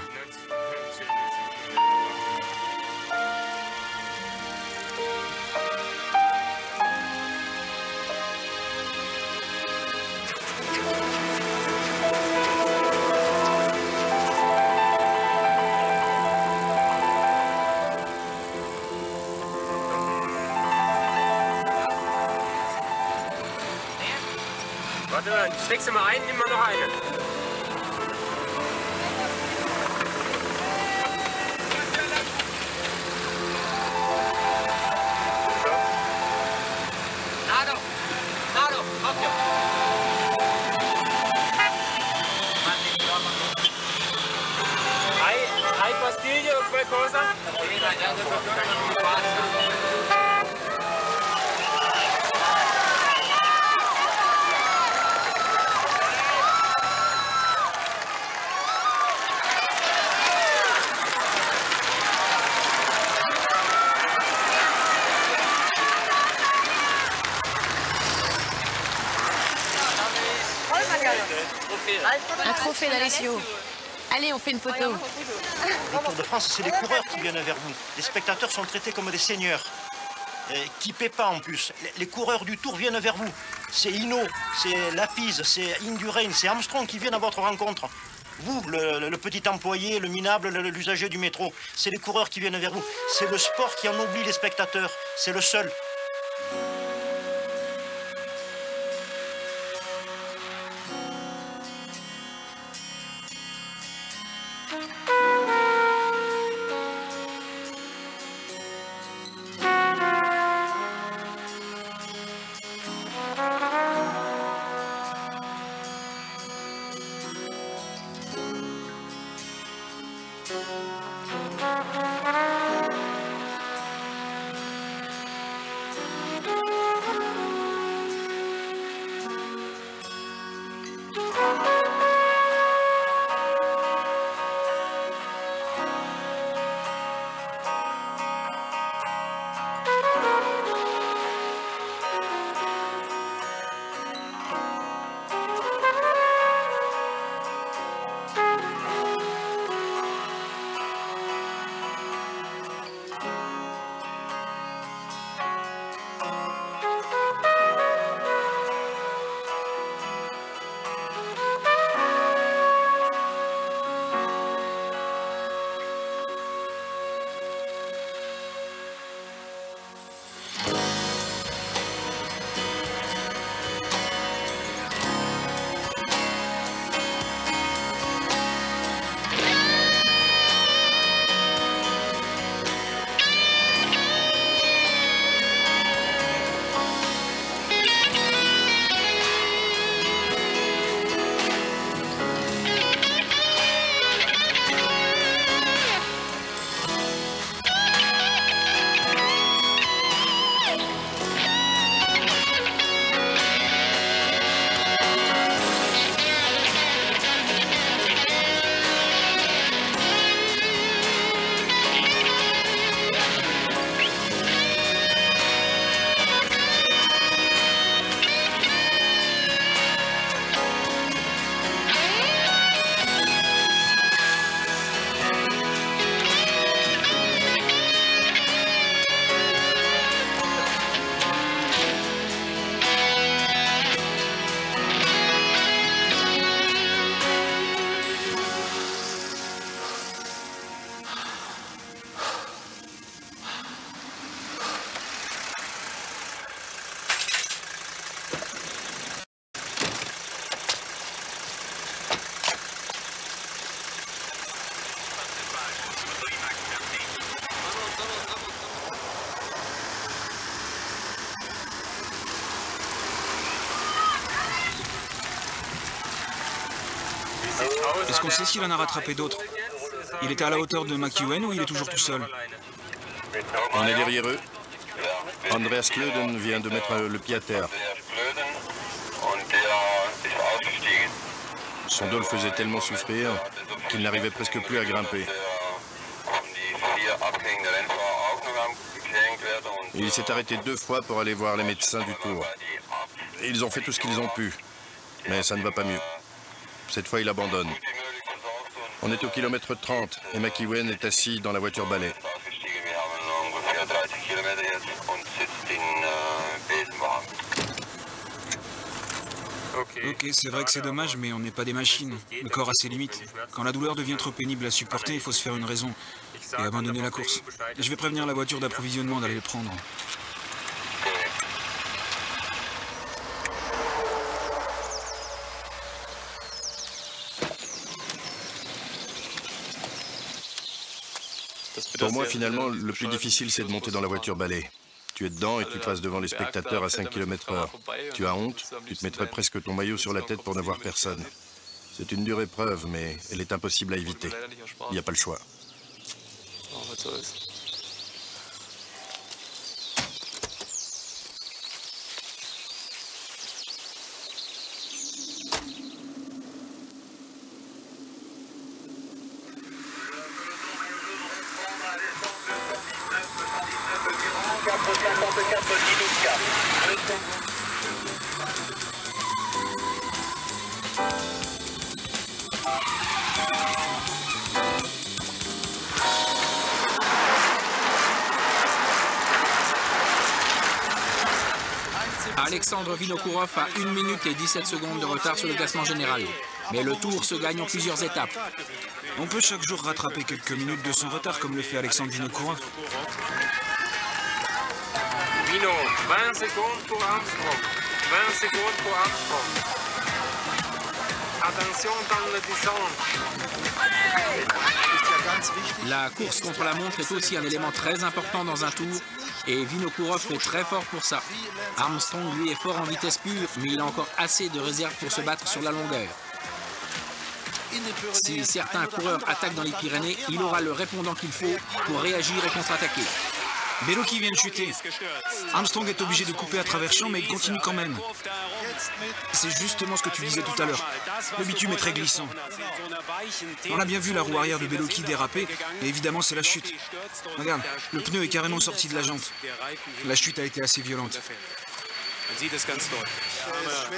Fait une photo. Le Tour de France, c'est les coureurs qui viennent vers vous. Les spectateurs sont traités comme des seigneurs. Et qui paient pas en plus. Les- coureurs du Tour viennent vers vous. C'est Hino, c'est Lapise, c'est Indurain, c'est Armstrong qui viennent à votre rencontre. Vous, le, le- petit employé, le minable, le- l'usager du métro, c'est les coureurs qui viennent vers vous. C'est le sport qui en oublie les spectateurs. C'est le seul. Qu'on sait s'il en a rattrapé d'autres Il était à la hauteur de McEwen ou il est toujours tout seul On est derrière eux. Andreas Klöden vient de mettre le pied à terre. Son dos le faisait tellement souffrir qu'il n'arrivait presque plus à grimper. Il s'est arrêté deux fois pour aller voir les médecins du tour. Ils ont fait tout ce qu'ils ont pu, mais ça ne va pas mieux. Cette fois, il abandonne. On est au kilomètre 30 et McEwen est assis dans la voiture balai. Ok, c'est vrai que c'est dommage, mais on n'est pas des machines. Le corps a ses limites. Quand la douleur devient trop pénible à supporter, il faut se faire une raison et abandonner la course. Je vais prévenir la voiture d'approvisionnement d'aller le prendre. Pour moi, finalement, le plus difficile, c'est de monter dans la voiture balai. Tu es dedans et tu passes devant les spectateurs à 5 km h Tu as honte, tu te mettrais presque ton maillot sur la tête pour ne voir personne. C'est une dure épreuve, mais elle est impossible à éviter. Il n'y a pas le choix. Alexandre Vinokourov a 1 minute et 17 secondes de retard sur le classement général. Mais le tour se gagne en plusieurs étapes. On peut chaque jour rattraper quelques minutes de son retard comme le fait Alexandre Vinokourov. Vino, 20 secondes pour Armstrong. 20 secondes pour Armstrong. Attention dans le descente. La course contre la montre est aussi un élément très important dans un tour et Vinokourov est très fort pour ça. Armstrong, lui, est fort en vitesse pure, mais il a encore assez de réserve pour se battre sur la longueur. Si certains coureurs attaquent dans les Pyrénées, il aura le répondant qu'il faut pour réagir et contre-attaquer. Bello vient de chuter. Armstrong est obligé de couper à travers champ, mais il continue quand même. C'est justement ce que tu disais tout à l'heure. Le bitume est très glissant. On a bien vu la roue arrière de Bello déraper, et évidemment c'est la chute. Regarde, le pneu est carrément sorti de la jante. La chute a été assez violente.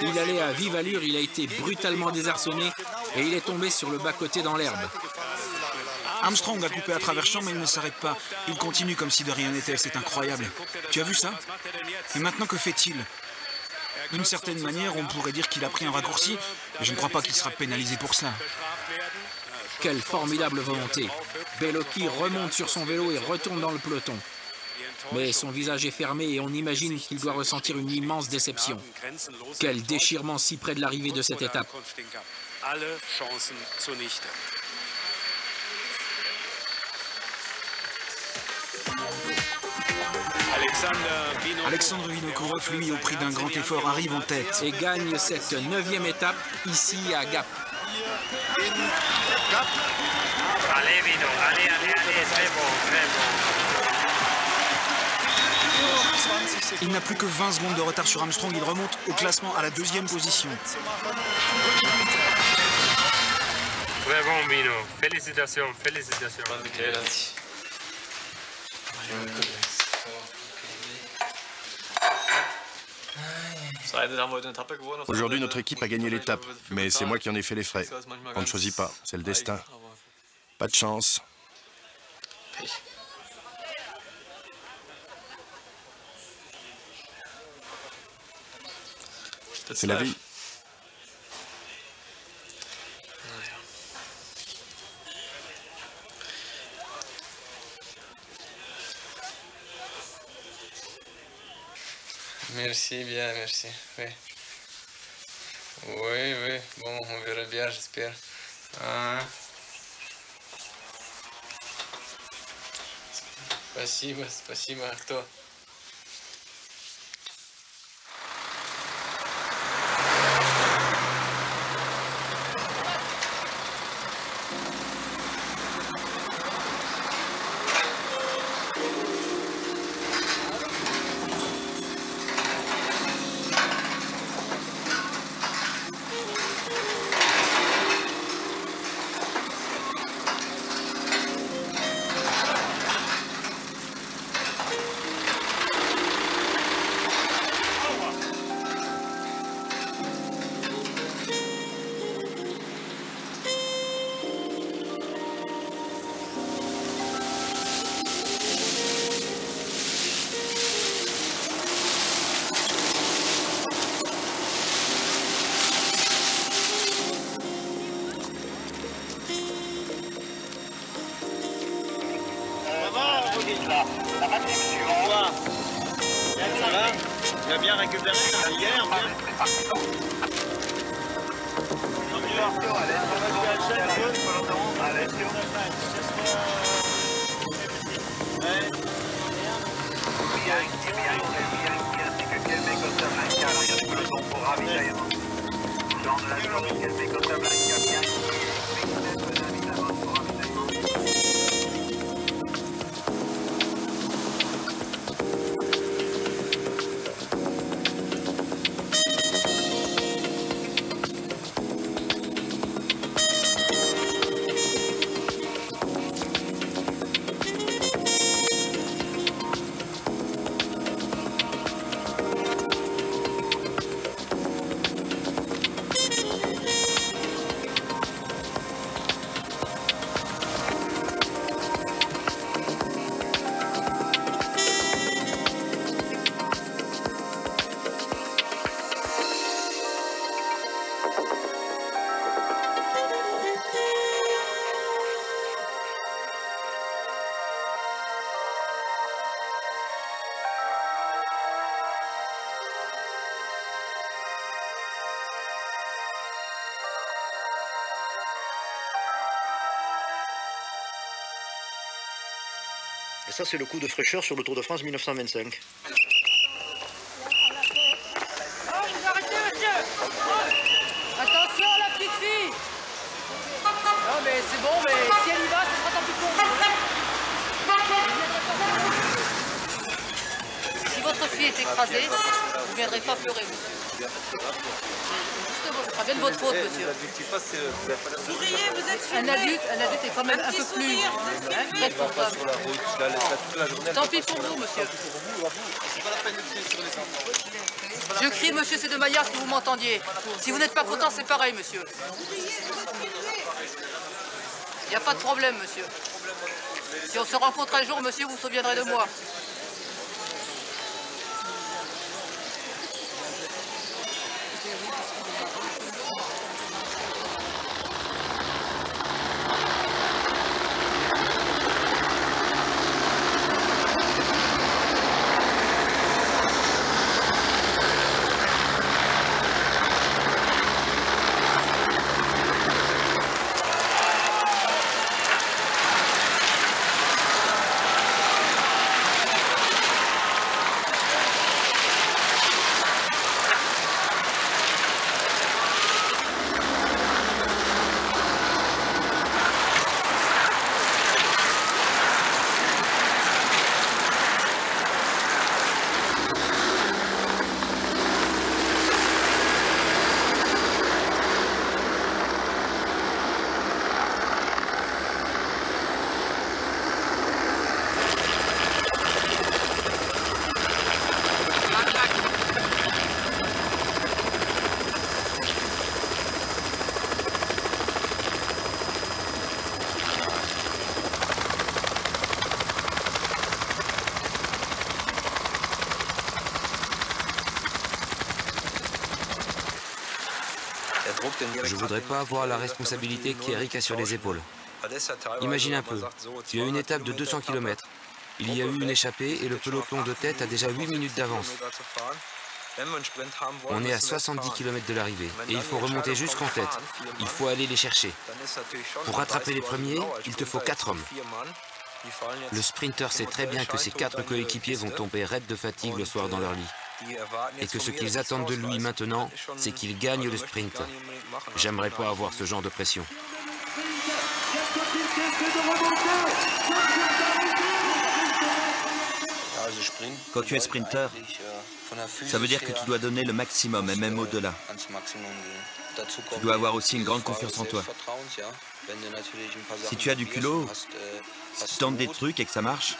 Il allait à vive allure, il a été brutalement désarçonné et il est tombé sur le bas-côté dans l'herbe. Armstrong a coupé à travers champ, mais il ne s'arrête pas. Il continue comme si de rien n'était. C'est incroyable. Tu as vu ça? Et maintenant, que fait-il? D'une certaine manière, on pourrait dire qu'il a pris un raccourci, mais je ne crois pas qu'il sera pénalisé pour ça. Quelle formidable volonté. Belloki remonte sur son vélo et retourne dans le peloton. Mais son visage est fermé et on imagine qu'il doit ressentir une immense déception. Quel déchirement si près de l'arrivée de cette étape. Alexandre Vinokourov, lui, au prix d'un grand effort, arrive en tête. Et gagne cette neuvième étape ici à Gap. Allez, Vino, allez, allez, allez, très bon, très bon. Il n'a plus que 20 secondes de retard sur Armstrong. Il remonte au classement à la deuxième position. Très bon, Vino. Félicitations, félicitations. Aujourd'hui, notre équipe a gagné l'étape, mais c'est moi qui en ai fait les frais. On ne choisit pas, c'est le destin. Pas de chance. C'est la vie. Merci, bien, merci. Oui, oui, oui. bon, on verra bien, j'espère. Ah. Спасибо, спасибо. Кто? Là La match suivante. Ça va Tu as bien récupéré hier, bien Tant mieux. Allez, c'est Ouais. Bien, bien, bien, bien, c'est le coup de fraîcheur sur le Tour de France 1925. Vous ne viendrez pas pleurer, monsieur. Justement, ce sera bien de votre faute, monsieur. Souriez, vous êtes Un adulte, un adulte est quand même un, peu plus responsable. Tant pis pour vous, monsieur. Je crie, monsieur, c'est de ce que vous m'entendiez. Si vous n'êtes pas content, c'est pareil, monsieur. Il n'y a pas de problème, monsieur. Si on se rencontre un jour, monsieur, vous vous souviendrez de moi. Je voudrais pas avoir la responsabilité qu'Eric a sur les épaules. Imagine un peu, tu as une étape de 200 km. Il y a eu une échappée et le peloton de tête a déjà 8 minutes d'avance. On est à 70 km de l'arrivée et il faut remonter jusqu'en tête. Il faut aller les chercher. Pour rattraper les premiers, il te faut 4 hommes. Le sprinter sait très bien que ses quatre coéquipiers vont tomber raides de fatigue le soir dans leur lit. Et que ce qu'ils attendent de lui maintenant, c'est qu'il gagne le sprint. J'aimerais pas avoir ce genre de pression. Quand tu es sprinter, ça veut dire que tu dois donner le maximum et même au-delà. Tu dois avoir aussi une grande confiance en toi. Si tu as du culot, si tu tentes des trucs et que ça marche,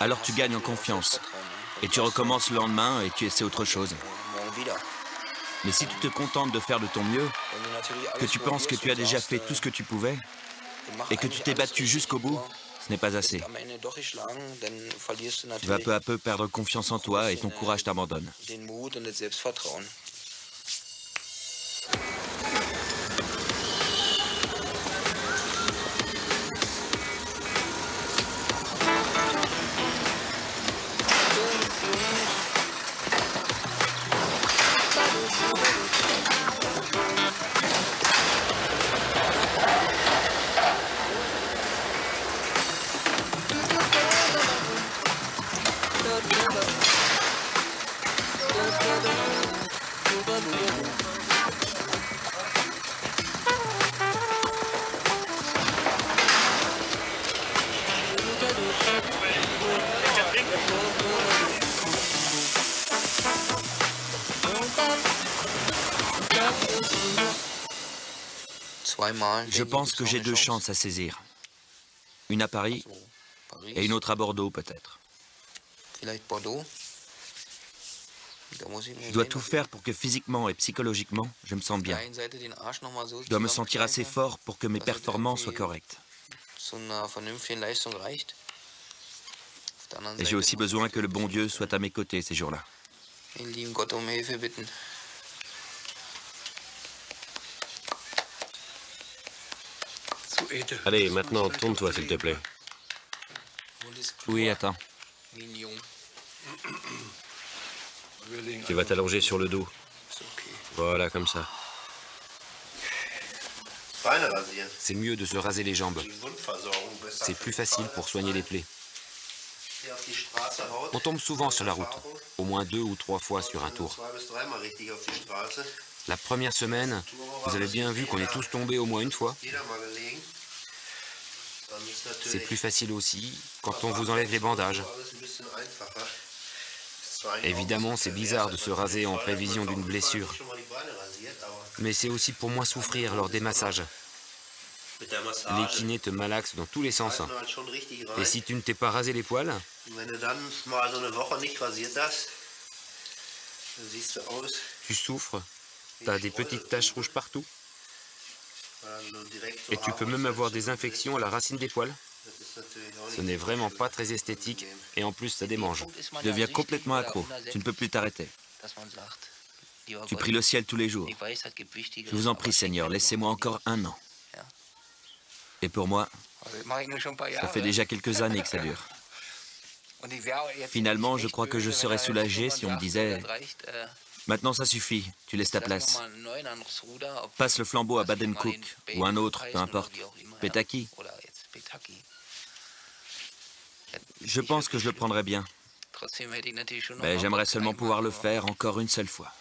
alors tu gagnes en confiance. Et tu recommences le lendemain et tu essaies autre chose. Mais si tu te contentes de faire de ton mieux, que tu penses que tu as déjà fait tout ce que tu pouvais, et que tu t'es battu jusqu'au bout, ce n'est pas assez. Tu vas peu à peu perdre confiance en toi et ton courage t'abandonne. Je pense que j'ai deux chances à saisir. Une à Paris et une autre à Bordeaux peut-être. Je dois tout faire pour que physiquement et psychologiquement, je me sente bien. Je dois me sentir assez fort pour que mes performances soient correctes. Et j'ai aussi besoin que le bon Dieu soit à mes côtés ces jours-là. Allez, maintenant, tourne-toi, s'il te plaît. Oui, attends. Tu vas t'allonger sur le dos. Voilà, comme ça. C'est mieux de se raser les jambes. C'est plus facile pour soigner les plaies. On tombe souvent sur la route, au moins deux ou trois fois sur un tour. La première semaine, vous avez bien vu qu'on est tous tombés au moins une fois. C'est plus facile aussi quand on vous enlève les bandages. Évidemment, c'est bizarre de se raser en prévision d'une blessure. Mais c'est aussi pour moins souffrir lors des massages. Les kinés te malaxent dans tous les sens. Et si tu ne t'es pas rasé les poils, tu souffres, tu as des petites taches rouges partout. Et tu peux même avoir des infections à la racine des poils. Ce n'est vraiment pas très esthétique et en plus ça démange. Tu deviens complètement accro. Tu ne peux plus t'arrêter. Tu pries le ciel tous les jours. Je vous en prie, Seigneur, laissez-moi encore un an. Et pour moi, ça fait déjà quelques années que ça dure. Finalement, je crois que je serais soulagé si on me disait Maintenant, ça suffit, tu laisses ta place. Passe le flambeau à Baden-Cook ou un autre, peu importe. Petaki. Je pense que je le prendrais bien. Mais j'aimerais seulement pouvoir le faire encore une seule fois.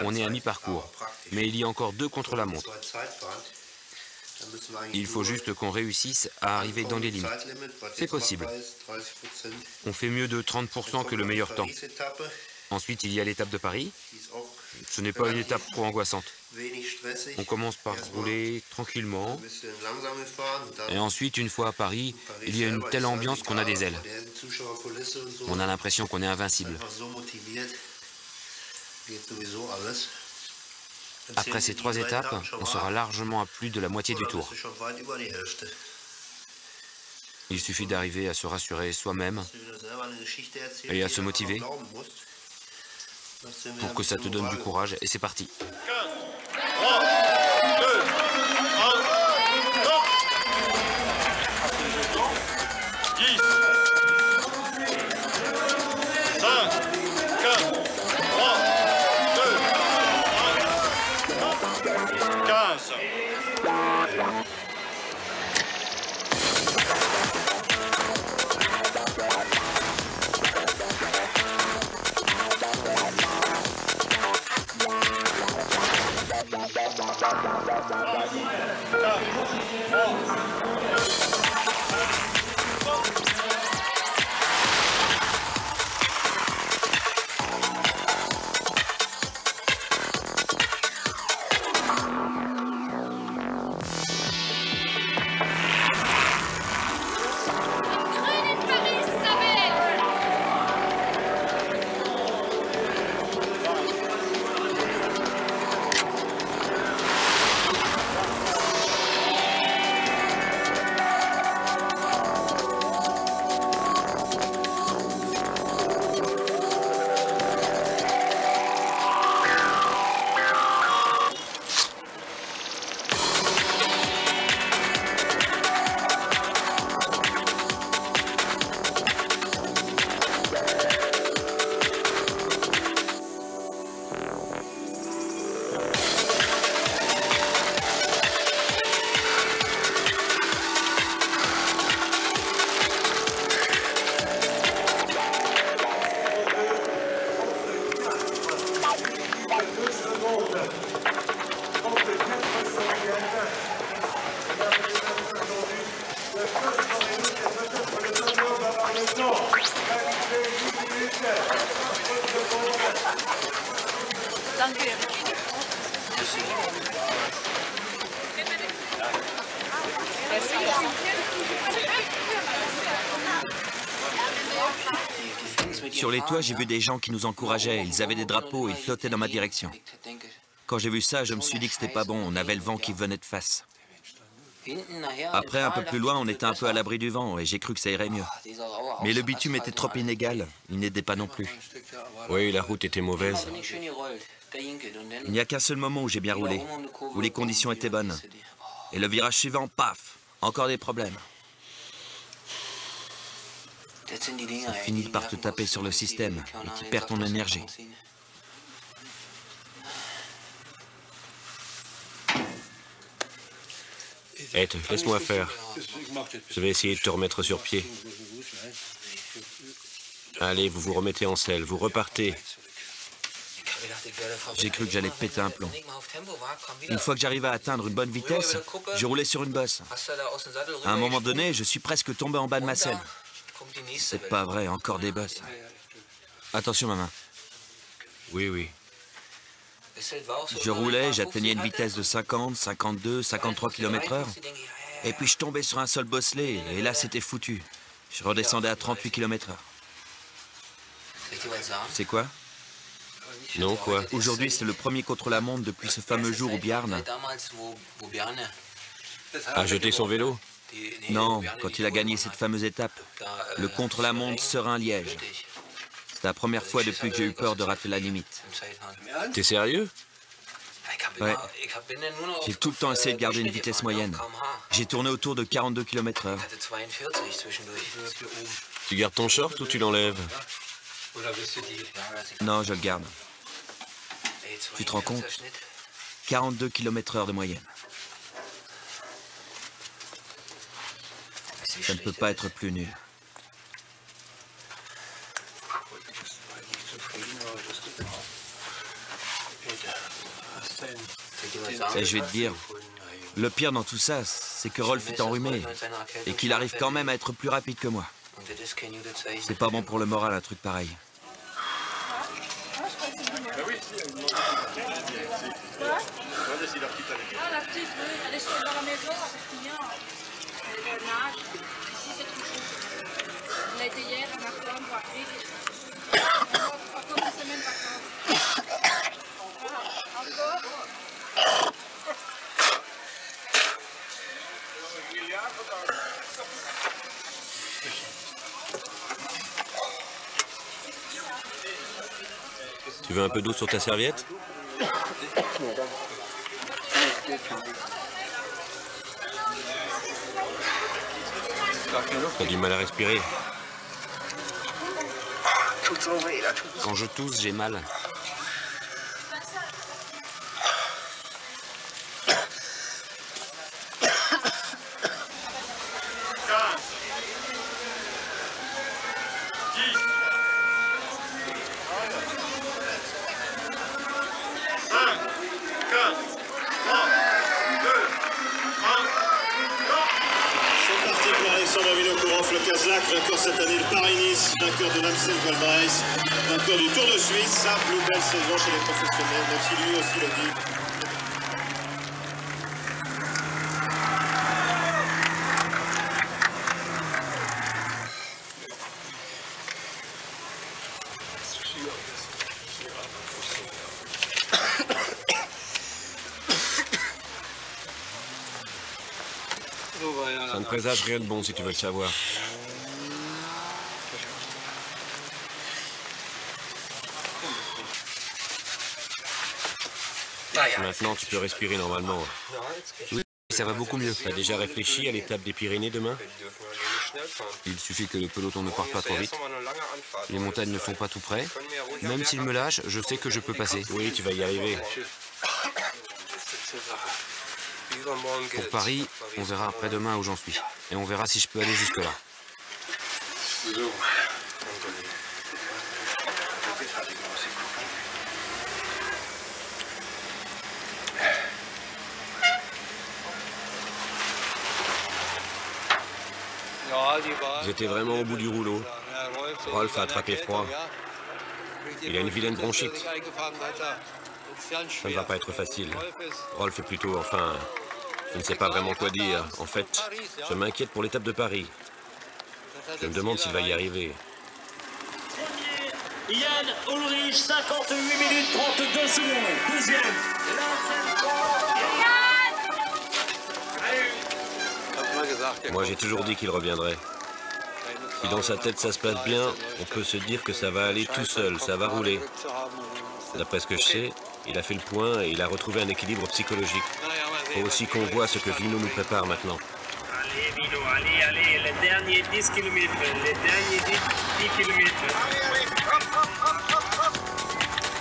On est à mi-parcours, mais il y a encore deux contre la montre. Il faut juste qu'on réussisse à arriver dans les limites. C'est possible. On fait mieux de 30% que le meilleur temps. Ensuite, il y a l'étape de Paris. Ce n'est pas une étape trop angoissante. On commence par rouler tranquillement. Et ensuite, une fois à Paris, il y a une telle ambiance qu'on a des ailes. On a l'impression qu'on est invincible. Après ces trois étapes, on sera largement à plus de la moitié du tour. Il suffit d'arriver à se rassurer soi-même et à se motiver pour que ça te donne du courage et c'est parti. Sur toits, j'ai vu des gens qui nous encourageaient. Ils avaient des drapeaux, ils flottaient dans ma direction. Quand j'ai vu ça, je me suis dit que c'était pas bon. On avait le vent qui venait de face. Après, un peu plus loin, on était un peu à l'abri du vent et j'ai cru que ça irait mieux. Mais le bitume était trop inégal. Il n'aidait pas non plus. Oui, la route était mauvaise. Il n'y a qu'un seul moment où j'ai bien roulé, où les conditions étaient bonnes. Et le virage suivant, paf, encore des problèmes. Ça finit par te taper sur le système et tu perds ton énergie. Ed, laisse-moi faire. Je vais essayer de te remettre sur pied. Allez, vous vous remettez en selle, vous repartez. J'ai cru que j'allais péter un plomb. Une fois que j'arrivais à atteindre une bonne vitesse, je roulais sur une bosse. À un moment donné, je suis presque tombé en bas de ma selle. C'est pas vrai, encore des bosses. Attention, ma main. Oui, oui. Je roulais, j'atteignais une vitesse de 50, 52, 53 km/h. Et puis je tombais sur un sol bosselé, et là c'était foutu. Je redescendais à 38 km/h. C'est quoi? Non, quoi Aujourd'hui, c'est le premier contre-la-montre depuis ce fameux jour où Bjarne a jeté son vélo Non, quand il a gagné cette fameuse étape, le contre-la-montre Serein-Liège. C'est la première fois depuis que j'ai eu peur de rater la limite. T'es sérieux? Ouais. J'ai tout le temps essayé de garder une vitesse moyenne. J'ai tourné autour de 42 km/h. Tu gardes ton short ou tu l'enlèves? Non, je le garde. Tu te rends compte 42 km/h de moyenne. Ça ne peut pas être plus nul. Et je vais te dire, le pire dans tout ça, c'est que Rolf est enrhumé et qu'il arrive quand même à être plus rapide que moi. C'est pas bon pour le moral, un truc pareil. Ah, la petite, elle est dans la maison avec nage. Ici, c'est tout chaud. Elle a été hier à Martin, voir Encore une semaine vacances. Encore Tu veux un peu d'eau sur ta serviette? T'as du mal à respirer. Quand je tousse, j'ai mal. Vainqueur de l'Amstel Gold Race, vainqueur du Tour de Suisse. Sa plus belle saison chez les professionnels, même si lui aussi le dit. Ça ne présage rien de bon si tu veux le savoir. Maintenant, tu peux respirer normalement. Oui, ça va beaucoup mieux. T'as déjà réfléchi à l'étape des Pyrénées demain Il suffit que le peloton ne parte pas trop vite. Les montagnes ne sont pas tout près. Même s'il me lâche, je sais que je peux passer. Oui, tu vas y arriver. Pour Paris, on verra après-demain où j'en suis. Et on verra si je peux aller jusque-là. Étaient vraiment au bout du rouleau. Rolf a attrapé froid. Il a une vilaine bronchite. Ça ne va pas être facile. Rolf est plutôt, enfin, je ne sais pas vraiment quoi dire. En fait, je m'inquiète pour l'étape de Paris. Je me demande s'il va y arriver. Yann Ulrich, 58 minutes 32 secondes. Deuxième. Moi, j'ai toujours dit qu'il reviendrait. Si dans sa tête ça se passe bien, on peut se dire que ça va aller tout seul, ça va rouler. D'après ce que je sais, il a fait le point et il a retrouvé un équilibre psychologique. Faut aussi qu'on voit ce que Vino nous prépare maintenant. Allez, Vino, allez, allez, les derniers 10 km, les derniers 10, 10 km.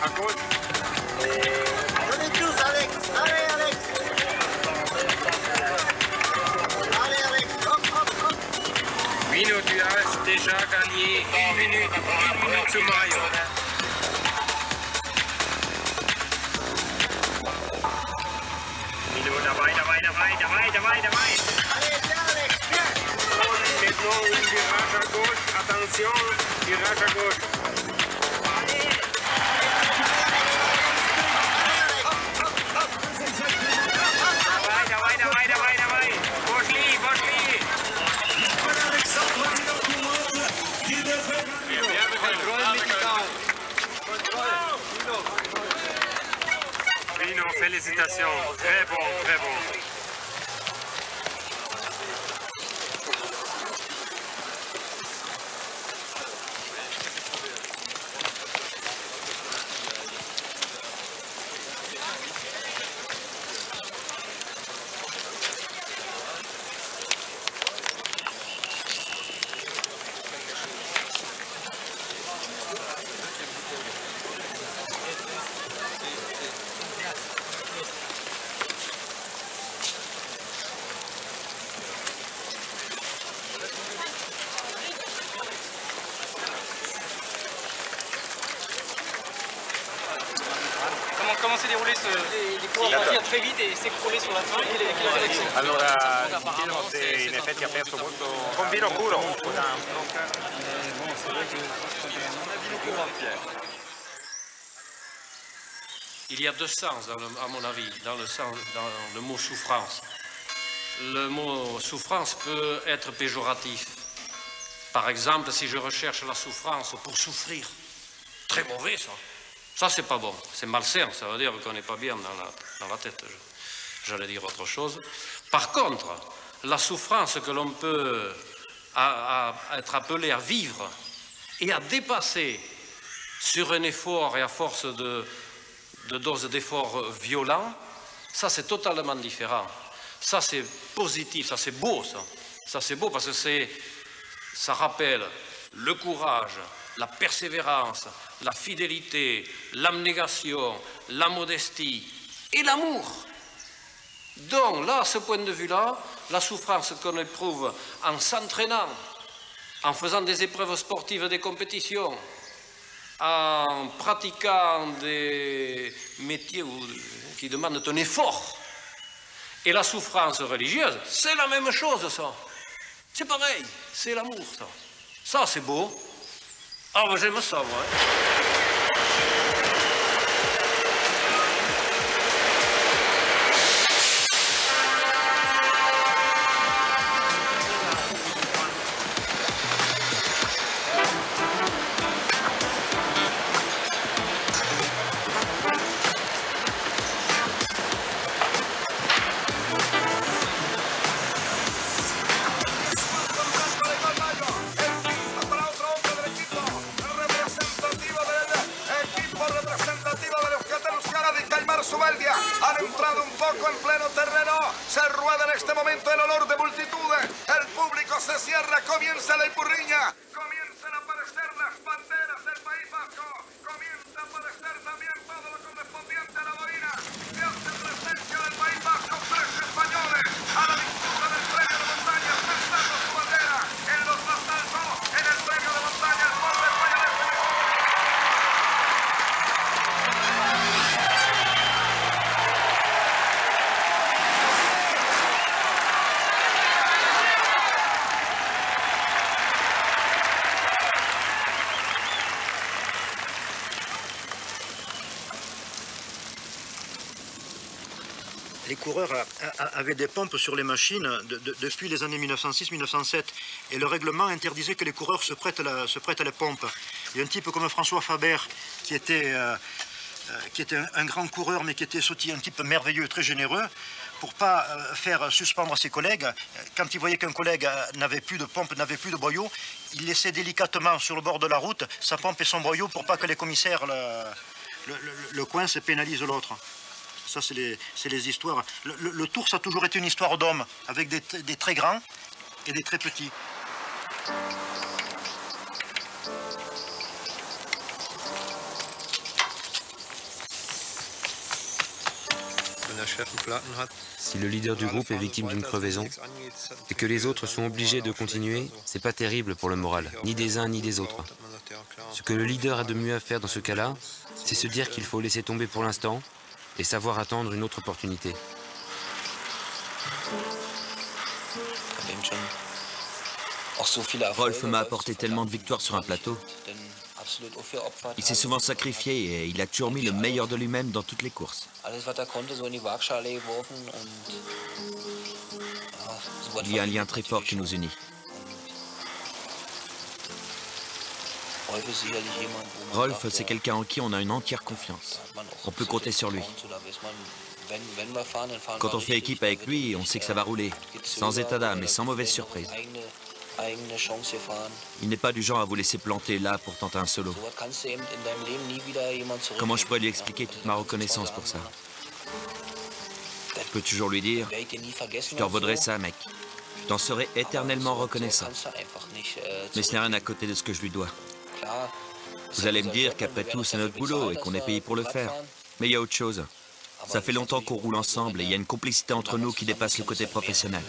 À gauche. Déjà gagné une minute, une minute sur Mario. Vino, dabei, dabei, dabei, dabei, dabei, dabei. Maintenant, une virage à gauche. Attention, virage à gauche. Félicitations. Très bon, très bon. Comment, comment s'est déroulé ce, les, les coureurs partir très vite et s'écrouler sur la fin et les, quelle réaction Allora, Vino se in effetti ha perso molto con Vino Curo. Il y a deux sens, à mon avis, dans le, sens, dans le mot souffrance. Le mot souffrance peut être péjoratif. Par exemple, si je recherche la souffrance pour souffrir, très mauvais ça. Ça, c'est pas bon. C'est malsain, ça veut dire qu'on n'est pas bien dans la, dans la tête. J'allais dire autre chose. Par contre, la souffrance que l'on peut être appelé à vivre et à dépasser sur un effort et à force de, de doses d'efforts violents, ça c'est totalement différent. Ça c'est positif, ça c'est beau, ça. Ça c'est beau parce que ça rappelle le courage, la persévérance, la fidélité, l'abnégation, la modestie et l'amour. Donc là, à ce point de vue-là, la souffrance qu'on éprouve en s'entraînant, en faisant des épreuves sportives, des compétitions, en pratiquant des métiers qui demandent un effort, et la souffrance religieuse, c'est la même chose, ça. C'est pareil, c'est l'amour, ça. Ça, c'est beau. Ah, moi, j'aime ça, moi. Avaient des pompes sur les machines de- de- depuis les années 1906-1907 et le règlement interdisait que les coureurs se prêtent, la, se prêtent à la pompe. Il y a un type comme François Faber qui était, euh, euh, qui était un, grand coureur mais qui était un type merveilleux, très généreux. Pour pas euh, faire suspendre ses collègues, quand il voyait qu'un collègue n'avait plus de pompe, n'avait plus de boyau, il laissait délicatement sur le bord de la route sa pompe et son boyau pour pas que les commissaires le, le, le, le coincent et pénalisent l'autre. Ça, c'est les, histoires. Le, tour, ça a toujours été une histoire d'hommes, avec des, des très grands et des très petits. Si le leader du groupe est victime d'une crevaison et que les autres sont obligés de continuer, c'est pas terrible pour le moral, ni des uns ni des autres. Ce que le leader a de mieux à faire dans ce cas-là, c'est se dire qu'il faut laisser tomber pour l'instant et savoir attendre une autre opportunité. Rolf m'a apporté tellement de victoires sur un plateau. Il s'est souvent sacrifié et il a toujours mis le meilleur de lui-même dans toutes les courses. Il y a un lien très fort qui nous unit. Rolf, c'est quelqu'un en qui on a une entière confiance. On peut compter sur lui. Quand on fait équipe avec lui, on sait que ça va rouler, sans état d'âme et sans mauvaise surprise. Il n'est pas du genre à vous laisser planter là pour tenter un solo. Comment je pourrais lui expliquer toute ma reconnaissance pour ça? Je peux toujours lui dire, je te revaudrai ça, mec. Je t'en serai éternellement reconnaissant. Mais ce n'est rien à côté de ce que je lui dois. Vous allez me dire qu'après tout, c'est notre boulot et qu'on est payé pour le faire. Mais il y a autre chose. Ça fait longtemps qu'on roule ensemble et il y a une complicité entre nous qui dépasse le côté professionnel.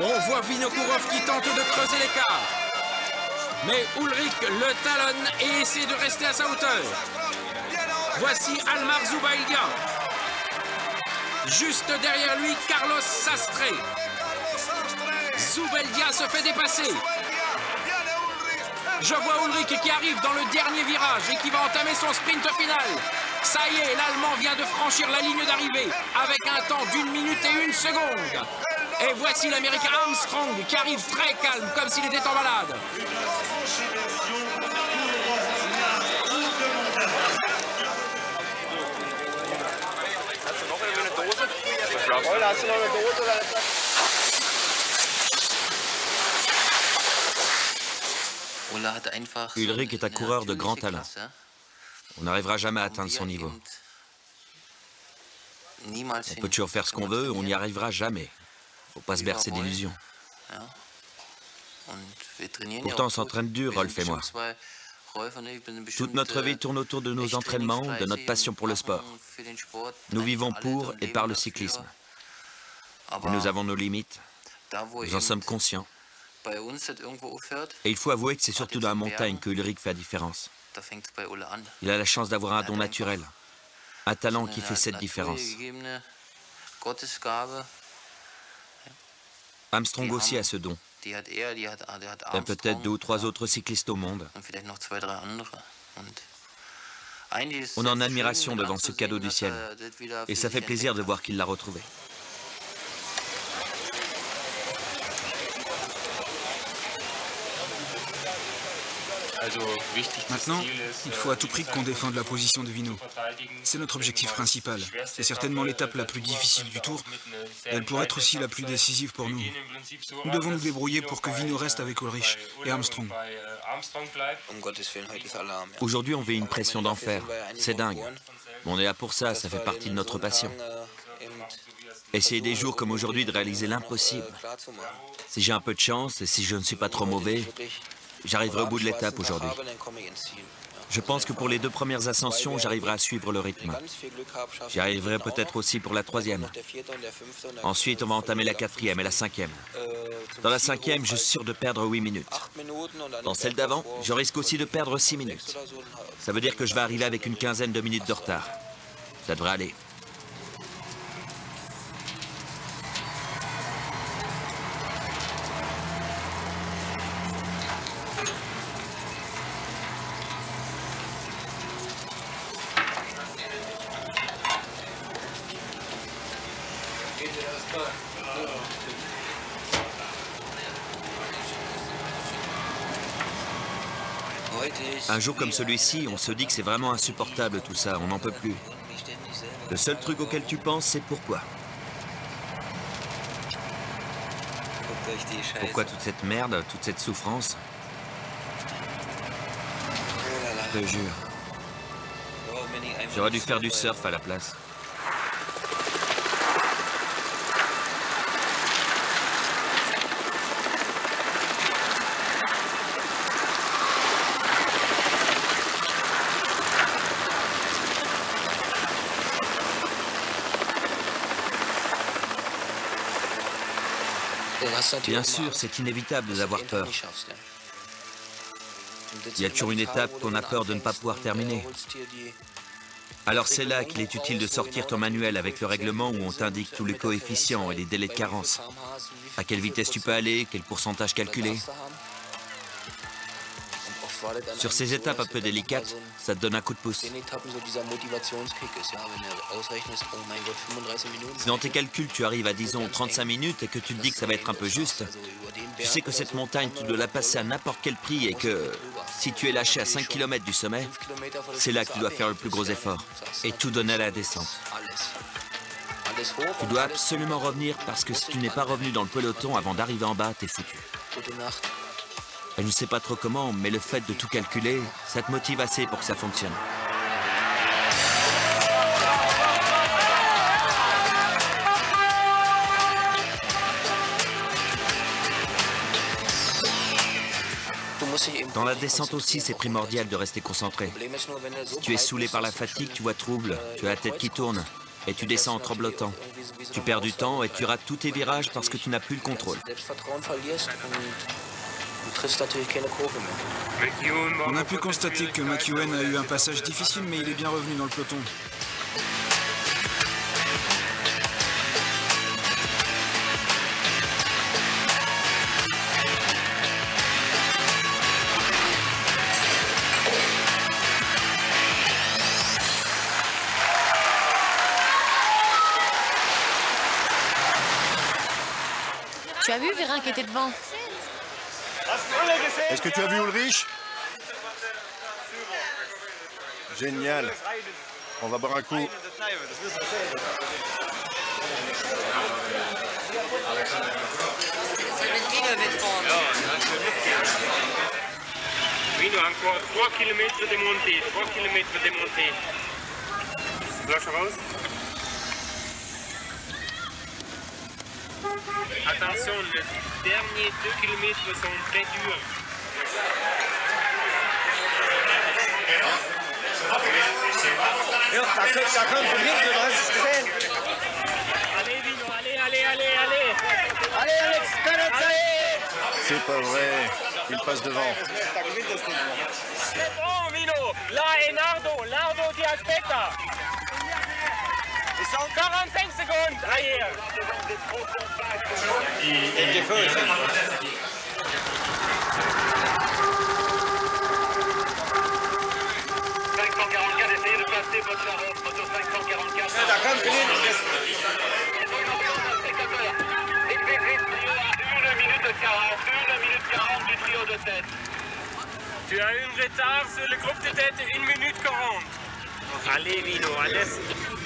On voit Vinokourov qui tente de creuser l'écart. Mais Ulrich le talonne et essaie de rester à sa hauteur. Voici Almar Zubaildia. Juste derrière lui, Carlos Sastre. Zubeldia se fait dépasser. Je vois Ulrich qui arrive dans le dernier virage et qui va entamer son sprint final. Ça y est, l'Allemand vient de franchir la ligne d'arrivée avec un temps d'une minute et une seconde. Et voici l'Américain Armstrong qui arrive très calme, comme s'il était en balade. Ulrich est un coureur de grand talent. On n'arrivera jamais à atteindre son niveau. On peut toujours faire ce qu'on veut, on n'y arrivera jamais. Faut pas se bercer d'illusions. Pourtant, on s'entraîne dur, Rolf et moi. Toute notre vie tourne autour de nos entraînements, de notre passion pour le sport. Nous vivons pour et par le cyclisme. Nous avons nos limites. Nous en sommes conscients. Et il faut avouer que c'est surtout dans la montagne que Ulrich fait la différence. Il a la chance d'avoir un don naturel. Un talent qui fait cette différence. Armstrong aussi a ce don. Il y a peut-être deux ou trois autres cyclistes au monde. On est en admiration devant ce cadeau du ciel. Et ça fait plaisir de voir qu'il l'a retrouvé. Maintenant, il faut à tout prix qu'on défende la position de Vino. C'est notre objectif principal. C'est certainement l'étape la plus difficile du tour. Elle pourrait être aussi la plus décisive pour nous. Nous devons nous débrouiller pour que Vino reste avec Ulrich et Armstrong. Aujourd'hui, on vit une pression d'enfer. C'est dingue. On est là pour ça, ça fait partie de notre passion. Essayer des jours comme aujourd'hui de réaliser l'impossible. Si j'ai un peu de chance et si je ne suis pas trop mauvais, J'arriverai au bout de l'étape aujourd'hui. Je pense que pour les deux premières ascensions, j'arriverai à suivre le rythme. J'y arriverai peut-être aussi pour la troisième. Ensuite, on va entamer la quatrième et la cinquième. Dans la cinquième, je suis sûr de perdre huit minutes. Dans celle d'avant, je risque aussi de perdre six minutes. Ça veut dire que je vais arriver avec une quinzaine de minutes de retard. Ça devrait aller. Un jour comme celui-ci, on se dit que c'est vraiment insupportable tout ça, on n'en peut plus. Le seul truc auquel tu penses, c'est pourquoi? Pourquoi toute cette merde, toute cette souffrance? Je te jure. J'aurais dû faire du surf à la place. Bien sûr, c'est inévitable d'avoir peur. Il y a toujours une étape qu'on a peur de ne pas pouvoir terminer. Alors c'est là qu'il est utile de sortir ton manuel avec le règlement où on t'indique tous les coefficients et les délais de carence. À quelle vitesse tu peux aller, quel pourcentage calculer. Sur ces étapes un peu délicates, ça te donne un coup de pouce. Si dans tes calculs tu arrives à disons 35 minutes et que tu te dis que ça va être un peu juste, tu sais que cette montagne tu dois la passer à n'importe quel prix et que si tu es lâché à 5 km du sommet, c'est là que tu dois faire le plus gros effort et tout donner à la descente. Tu dois absolument revenir parce que si tu n'es pas revenu dans le peloton avant d'arriver en bas, t'es foutu. Je ne sais pas trop comment, mais le fait de tout calculer, ça te motive assez pour que ça fonctionne. Dans la descente aussi, c'est primordial de rester concentré. Tu es saoulé par la fatigue, tu vois trouble, tu as la tête qui tourne, et tu descends en tremblotant. Tu perds du temps et tu rates tous tes virages parce que tu n'as plus le contrôle. On a pu constater que McEwen a eu un passage difficile, mais il est bien revenu dans le peloton. Tu as vu Vérin qui était devant? Est-ce que tu as vu Ulrich? Génial. On va boire un coup. Vino, encore 3 km de montée, 3 km de montée. Lâche raus. Attention, les derniers 2 km sont très durs. Allez, Vino, allez, allez, allez, allez. Allez, Alex, C'est pas vrai. Il passe devant. C'est bon, Vino. Là est Nardo. Nardo ti aspetta. 45 secondes, arrière. C'était faux aussi. essayez de passer votre moto 544. Da kann Philipp. Une minute 40, une minute 40 du trio de tête. Tu as un retard sur le groupe de tête, 1 minute 40. Allez, Vino, allez.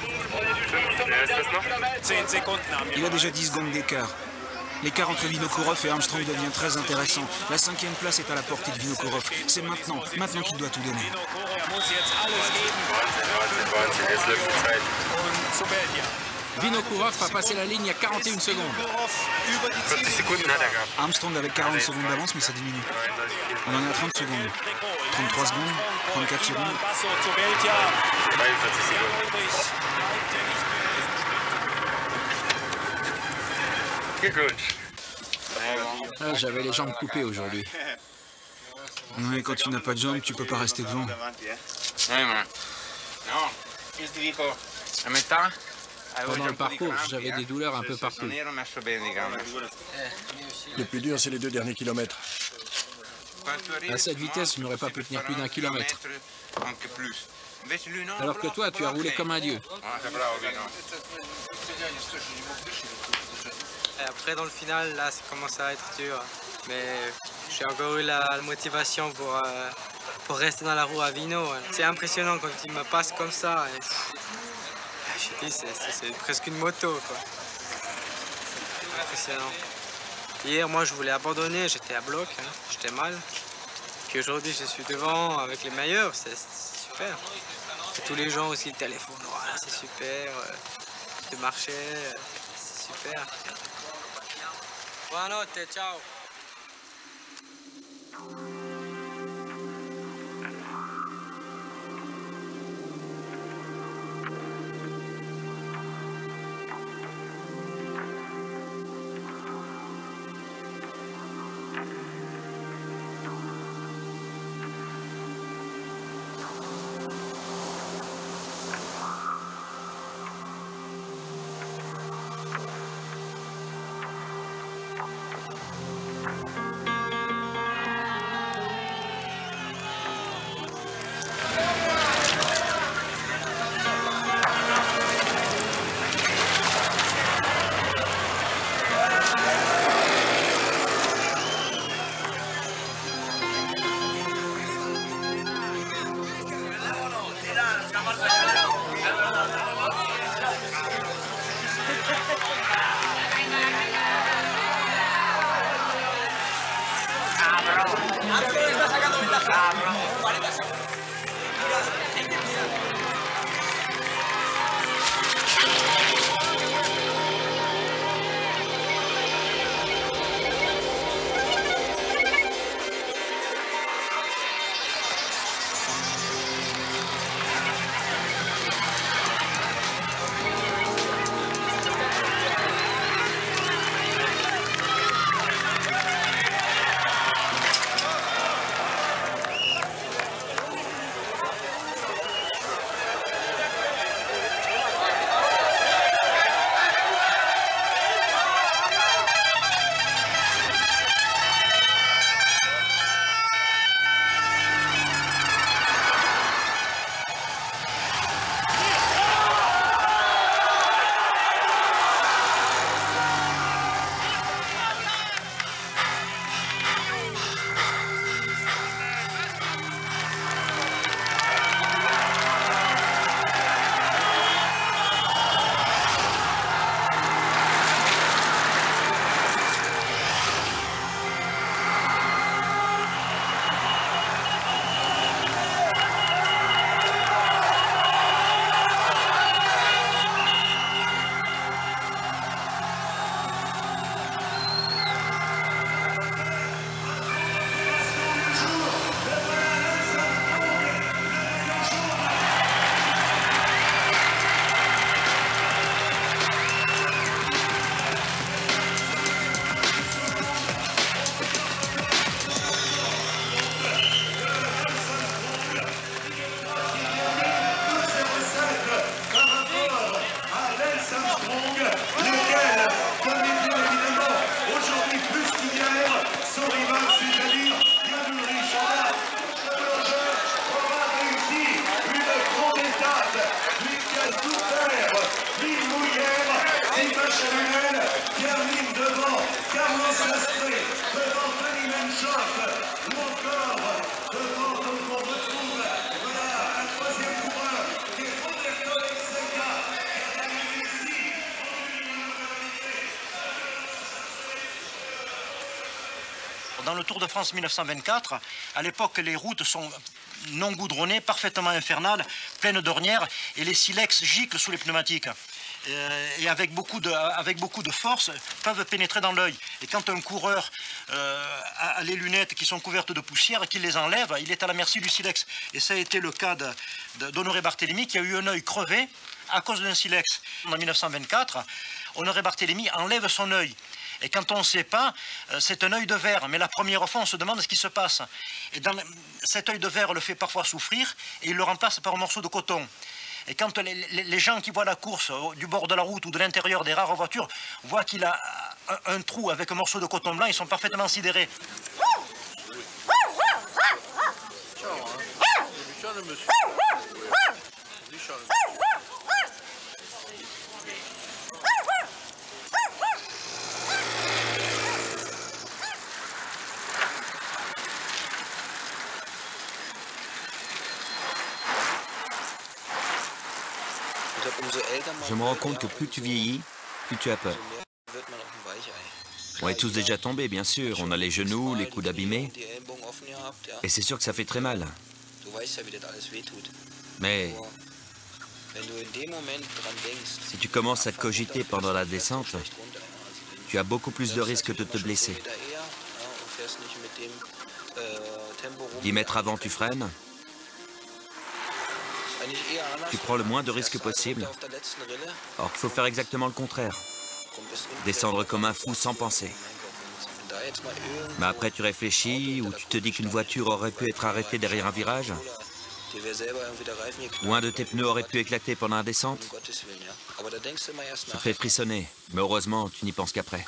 Il a déjà 10 secondes d'écart. L'écart entre Vinokourov et Armstrong devient très intéressant. La cinquième place est à la portée de Vinokourov. C'est maintenant, maintenant qu'il doit tout donner. Vinokourov a passé la ligne il y a 41 secondes. Armstrong avec 40 secondes d'avance, mais ça diminue. On en est à 30 secondes. 33 secondes, 34 secondes. Ah, J'avais les jambes coupées aujourd'hui. Ouais, quand tu n'as pas de jambes, tu peux pas rester devant. Pendant le parcours, j'avais des douleurs un peu partout. Le plus dur, c'est les deux derniers kilomètres. À cette vitesse, je n'aurais pas pu tenir plus d'un kilomètre. Alors que toi, tu as roulé comme un dieu. Et après, dans le final, là, ça commence à être dur. Mais j'ai encore eu la motivation pour, euh, pour rester dans la roue à Vino. C'est impressionnant quand il me passe comme ça. Pff, je dis, c'est- presque une moto, quoi. Impressionnant. Hier, moi, je voulais abandonner, j'étais à bloc, hein, j'étais mal. Puis aujourd'hui, je suis devant avec les meilleurs, c'est super. Et tous les gens aussi, le téléphone, c'est super. euh, de marcher, euh, c'est super. Buonanotte, ciao. Tour de France 1924. À l'époque, les routes sont non goudronnées, parfaitement infernales, pleines d'ornières, et les silex giclent sous les pneumatiques. Euh, et avec beaucoup, de, avec beaucoup de force, peuvent pénétrer dans l'œil. Et quand un coureur euh, a les lunettes qui sont couvertes de poussière, qu'il les enlève, il est à la merci du silex. Et ça a été le cas d'Honoré Barthélemy, qui a eu un œil crevé à cause d'un silex. En 1924, Honoré Barthélemy enlève son œil. Et quand on ne sait pas, euh, c'est un œil de verre. Mais la première fois, on se demande ce qui se passe. Et cet œil de verre le fait parfois souffrir et il le remplace par un morceau de coton. Et quand les, gens qui voient la course du bord de la route ou de l'intérieur des rares voitures voient qu'il a un, trou avec un morceau de coton blanc, ils sont parfaitement sidérés. Je me rends compte que plus tu vieillis, plus tu as peur. On est tous déjà tombés, bien sûr. On a les genoux, les coudes abîmés. Et c'est sûr que ça fait très mal. Mais si tu commences à cogiter pendant la descente, tu as beaucoup plus de risques de te blesser. 10 mètres avant, tu freines. Tu prends le moins de risques possible. Or, il faut faire exactement le contraire. Descendre comme un fou sans penser. Mais après, tu réfléchis ou tu te dis qu'une voiture aurait pu être arrêtée derrière un virage. Ou un de tes pneus aurait pu éclater pendant la descente. Ça fait frissonner, mais heureusement, tu n'y penses qu'après.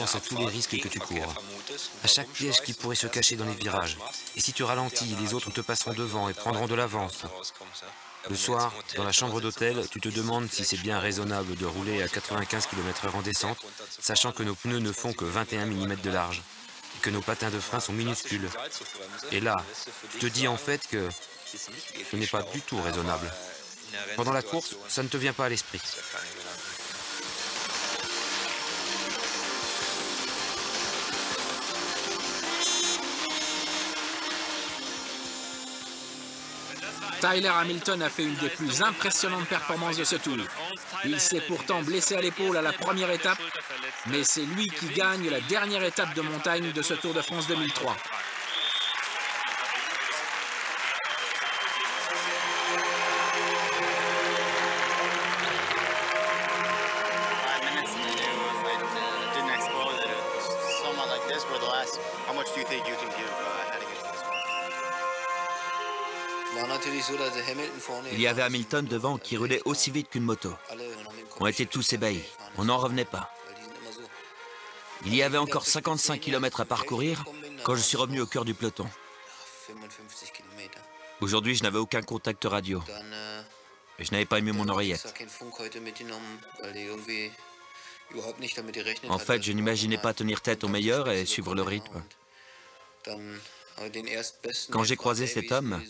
À tous les risques que tu cours, à chaque piège qui pourrait se cacher dans les virages, et si tu ralentis, les autres te passeront devant et prendront de l'avance. Le soir, dans la chambre d'hôtel, tu te demandes si c'est bien raisonnable de rouler à 95 km/h en descente, sachant que nos pneus ne font que 21 mm de large, et que nos patins de frein sont minuscules. Et là, tu te dis en fait que ce n'est pas du tout raisonnable. Pendant la course, ça ne te vient pas à l'esprit. Tyler Hamilton a fait une des plus impressionnantes performances de ce tour. Il s'est pourtant blessé à l'épaule à la première étape, mais c'est lui qui gagne la dernière étape de montagne de ce Tour de France 2003. Il y avait Hamilton devant qui roulait aussi vite qu'une moto. On était tous ébahis. On n'en revenait pas. Il y avait encore 55 km à parcourir quand je suis revenu au cœur du peloton. Aujourd'hui, je n'avais aucun contact radio. Et je n'avais pas mis mon oreillette. En fait, je n'imaginais pas tenir tête au meilleur et suivre le rythme. Quand j'ai croisé cet homme,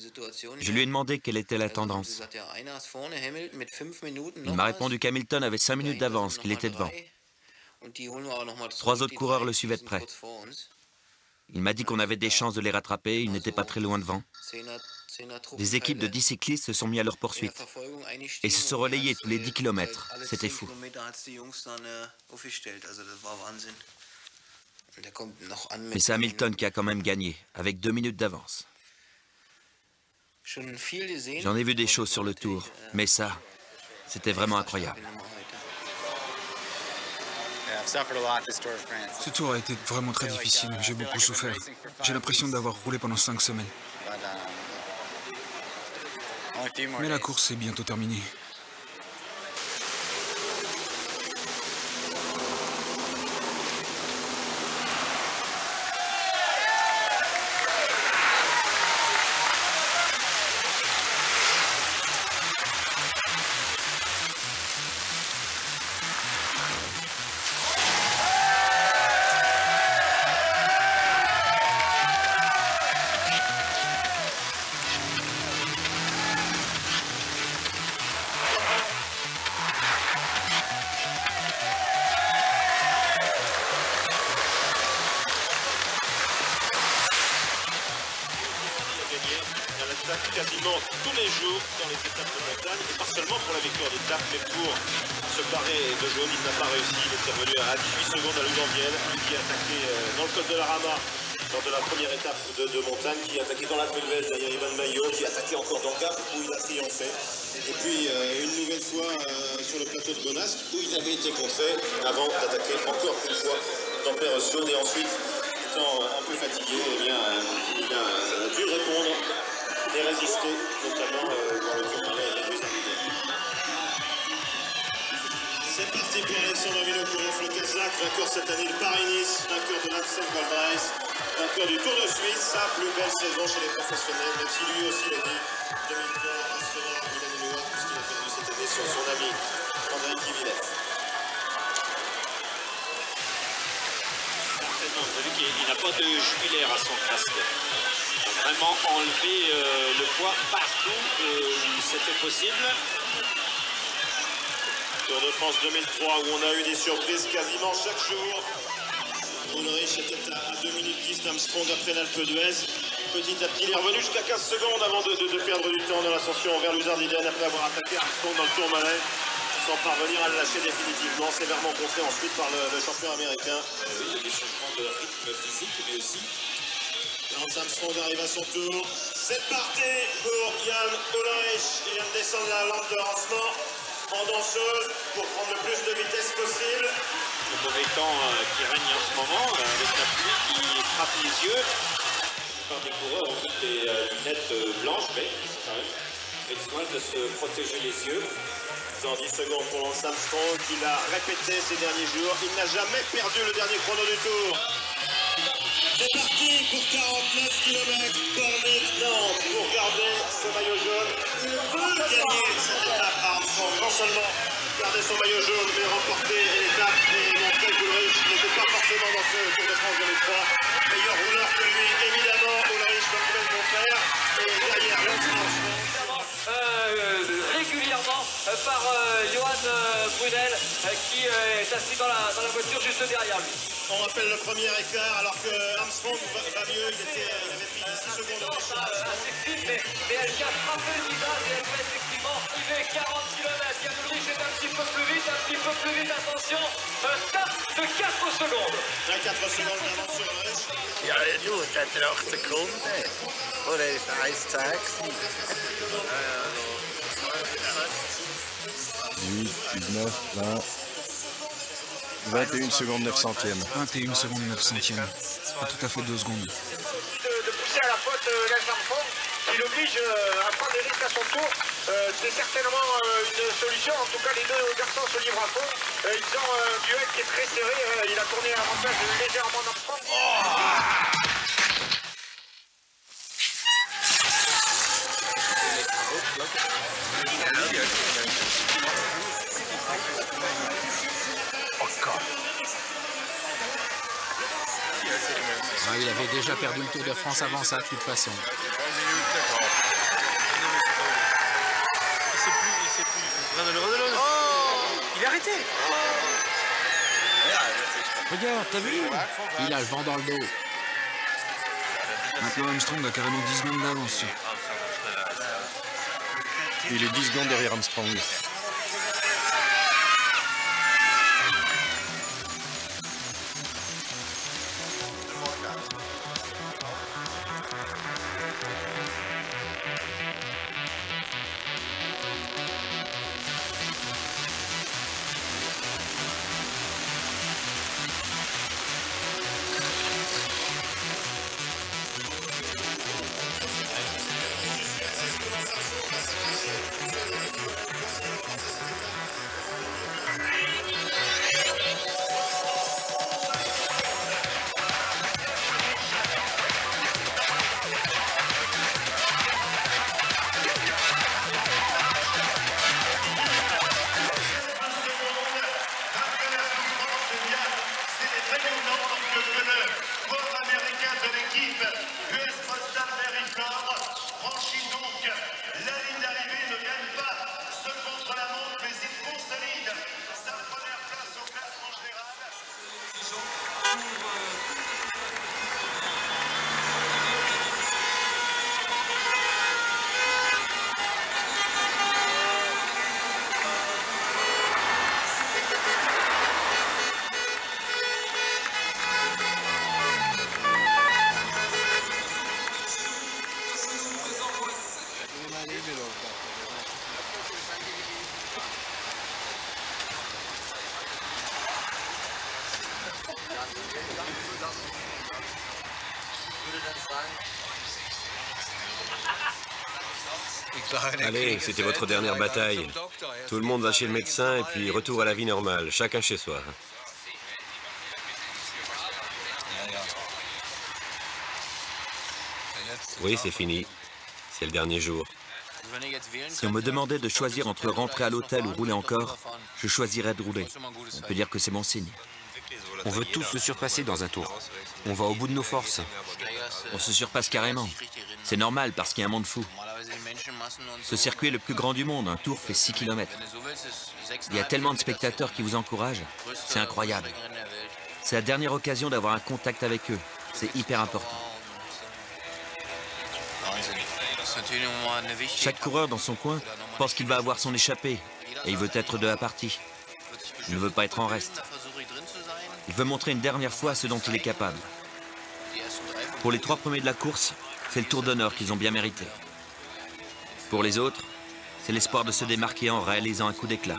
je lui ai demandé quelle était la tendance. Il m'a répondu qu'Hamilton avait cinq minutes d'avance, qu'il était devant. Trois autres coureurs le suivaient de près. Il m'a dit qu'on avait des chances de les rattraper, ils n'étaient pas très loin devant. Des équipes de 10 cyclistes se sont mis à leur poursuite et se sont relayés tous les 10 km. C'était fou. Mais c'est Hamilton qui a quand même gagné, avec deux minutes d'avance. J'en ai vu des choses sur le tour, mais ça, c'était vraiment incroyable. Ce tour a été vraiment très difficile, j'ai beaucoup souffert. J'ai l'impression d'avoir roulé pendant cinq semaines. Mais la course est bientôt terminée. 2003 où on a eu des surprises quasiment chaque jour. Ulrich était à 2 minutes 10 d'Armstrong après l'Alpe d'Huez. Petit à petit, il est revenu jusqu'à 15 secondes avant de, de- de perdre du temps dans l'ascension vers Luzardinienne après avoir attaqué Armstrong dans le tour malais sans parvenir à le lâcher définitivement. Sévèrement contré ensuite par le, le champion américain. il y a des changements de rythme physique, mais aussi Lance Armstrong arrive à son tour. C'est parti pour Yann Ulrich. Il vient de descendre la lampe de lancement en danseuse pour prendre le plus de vitesse possible. le mauvais temps euh, qui règne en ce moment, euh, avec la pluie qui frappe les yeux. La plupart des coureurs ont des euh, lunettes blanches, mais quand même fait soin de se protéger les yeux. Dans 10 secondes pour Lance Armstrong, qu'il a répété ces derniers jours. Il n'a jamais perdu le dernier chrono du tour. C'est parti pour 49 km. Pornic Nantes pour garder ce maillot jaune. Il veut gagner cette étape Armstrong. Non seulement garder son maillot jaune, mais remporter l'étape et montrer qu'Ulrich n'était pas forcément dans ce Tour de France 2003. Meilleur rouleur que lui, évidemment. Ulrich va prouver le contraire. Et derrière, Lance Armstrong. Euh, régulièrement par Johan euh, Brunel euh, qui euh, est assis dans la, dans la voiture juste derrière lui. On rappelle le premier écart alors que Armstrong va, va mieux. Il, était, il avait pris 6 secondes de marche sur Armstrong. Mais, mais elle casse un peu le visage et elle fait effectivement il fait 40 km. Yann Ulrich est un petit peu plus vite, un petit peu plus vite, attention, un stop de 4 secondes. 4 secondes d'avance sur Ulrich. Ja, du, das hat er 8 Sekunden. Oder ist 1,6? 18, 19, 20. 21 secondes 9 centièmes. 21 secondes 9 centièmes. Pas tout à fait 2 secondes. de, de pousser à la faute euh, Armstrong, qui l'oblige euh, à prendre des risques à son tour. Euh, c'est certainement euh, une solution. En tout cas, les deux garçons se livrent à fond. Euh, ils ont un duel qui est très serré. Euh, il a tourné à avantage légèrement Ah, il avait déjà perdu le Tour de France avant ça, de toute façon. Il a arrêté Regarde, t'as vu Il a le vent dans le dos. Maintenant Armstrong a carrément 10 secondes d'avance. Il est 10 secondes derrière Armstrong. C'était votre dernière bataille. Tout le monde va chez le médecin et puis retour à la vie normale, chacun chez soi. Oui, c'est fini. C'est le dernier jour. Si on me demandait de choisir entre rentrer à l'hôtel ou rouler encore, je choisirais de rouler. On peut dire que c'est mon signe. On veut tous se surpasser dans un tour. On va au bout de nos forces. On se surpasse carrément. C'est normal parce qu'il y a un monde fou. Ce circuit est le plus grand du monde. Un tour fait 6 km. Il y a tellement de spectateurs qui vous encouragent. C'est incroyable. C'est la dernière occasion d'avoir un contact avec eux. C'est hyper important. Chaque coureur dans son coin pense qu'il va avoir son échappée et il veut être de la partie. Il ne veut pas être en reste. Il veut montrer une dernière fois ce dont il est capable. Pour les trois premiers de la course, c'est le tour d'honneur qu'ils ont bien mérité. Pour les autres, c'est l'espoir de se démarquer en réalisant un coup d'éclat.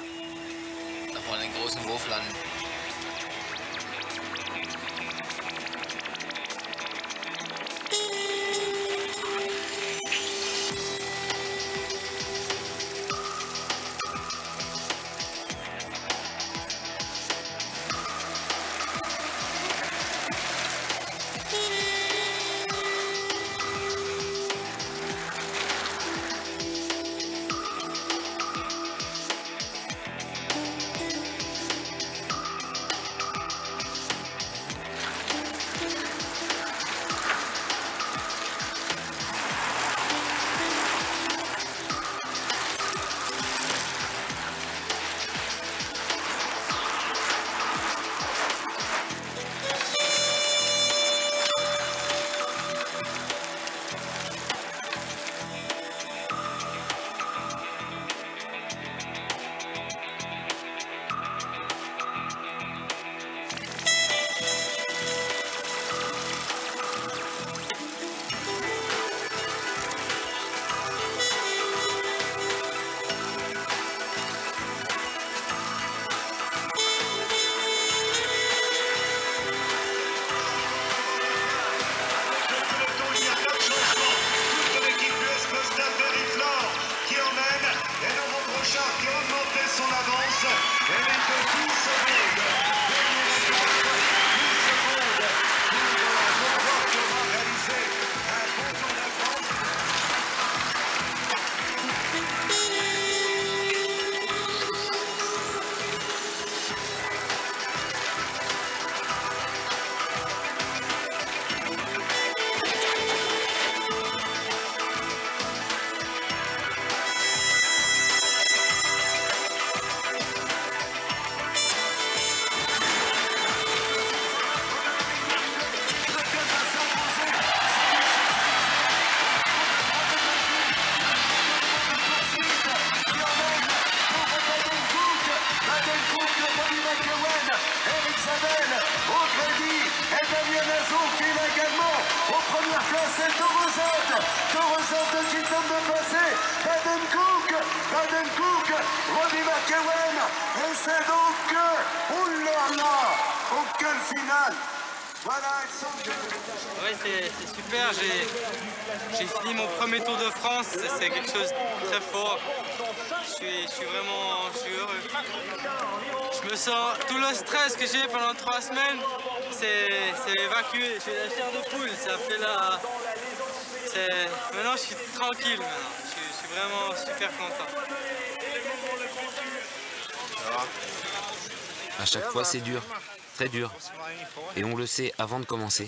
Chaque fois c'est dur, très dur. Et on le sait avant de commencer.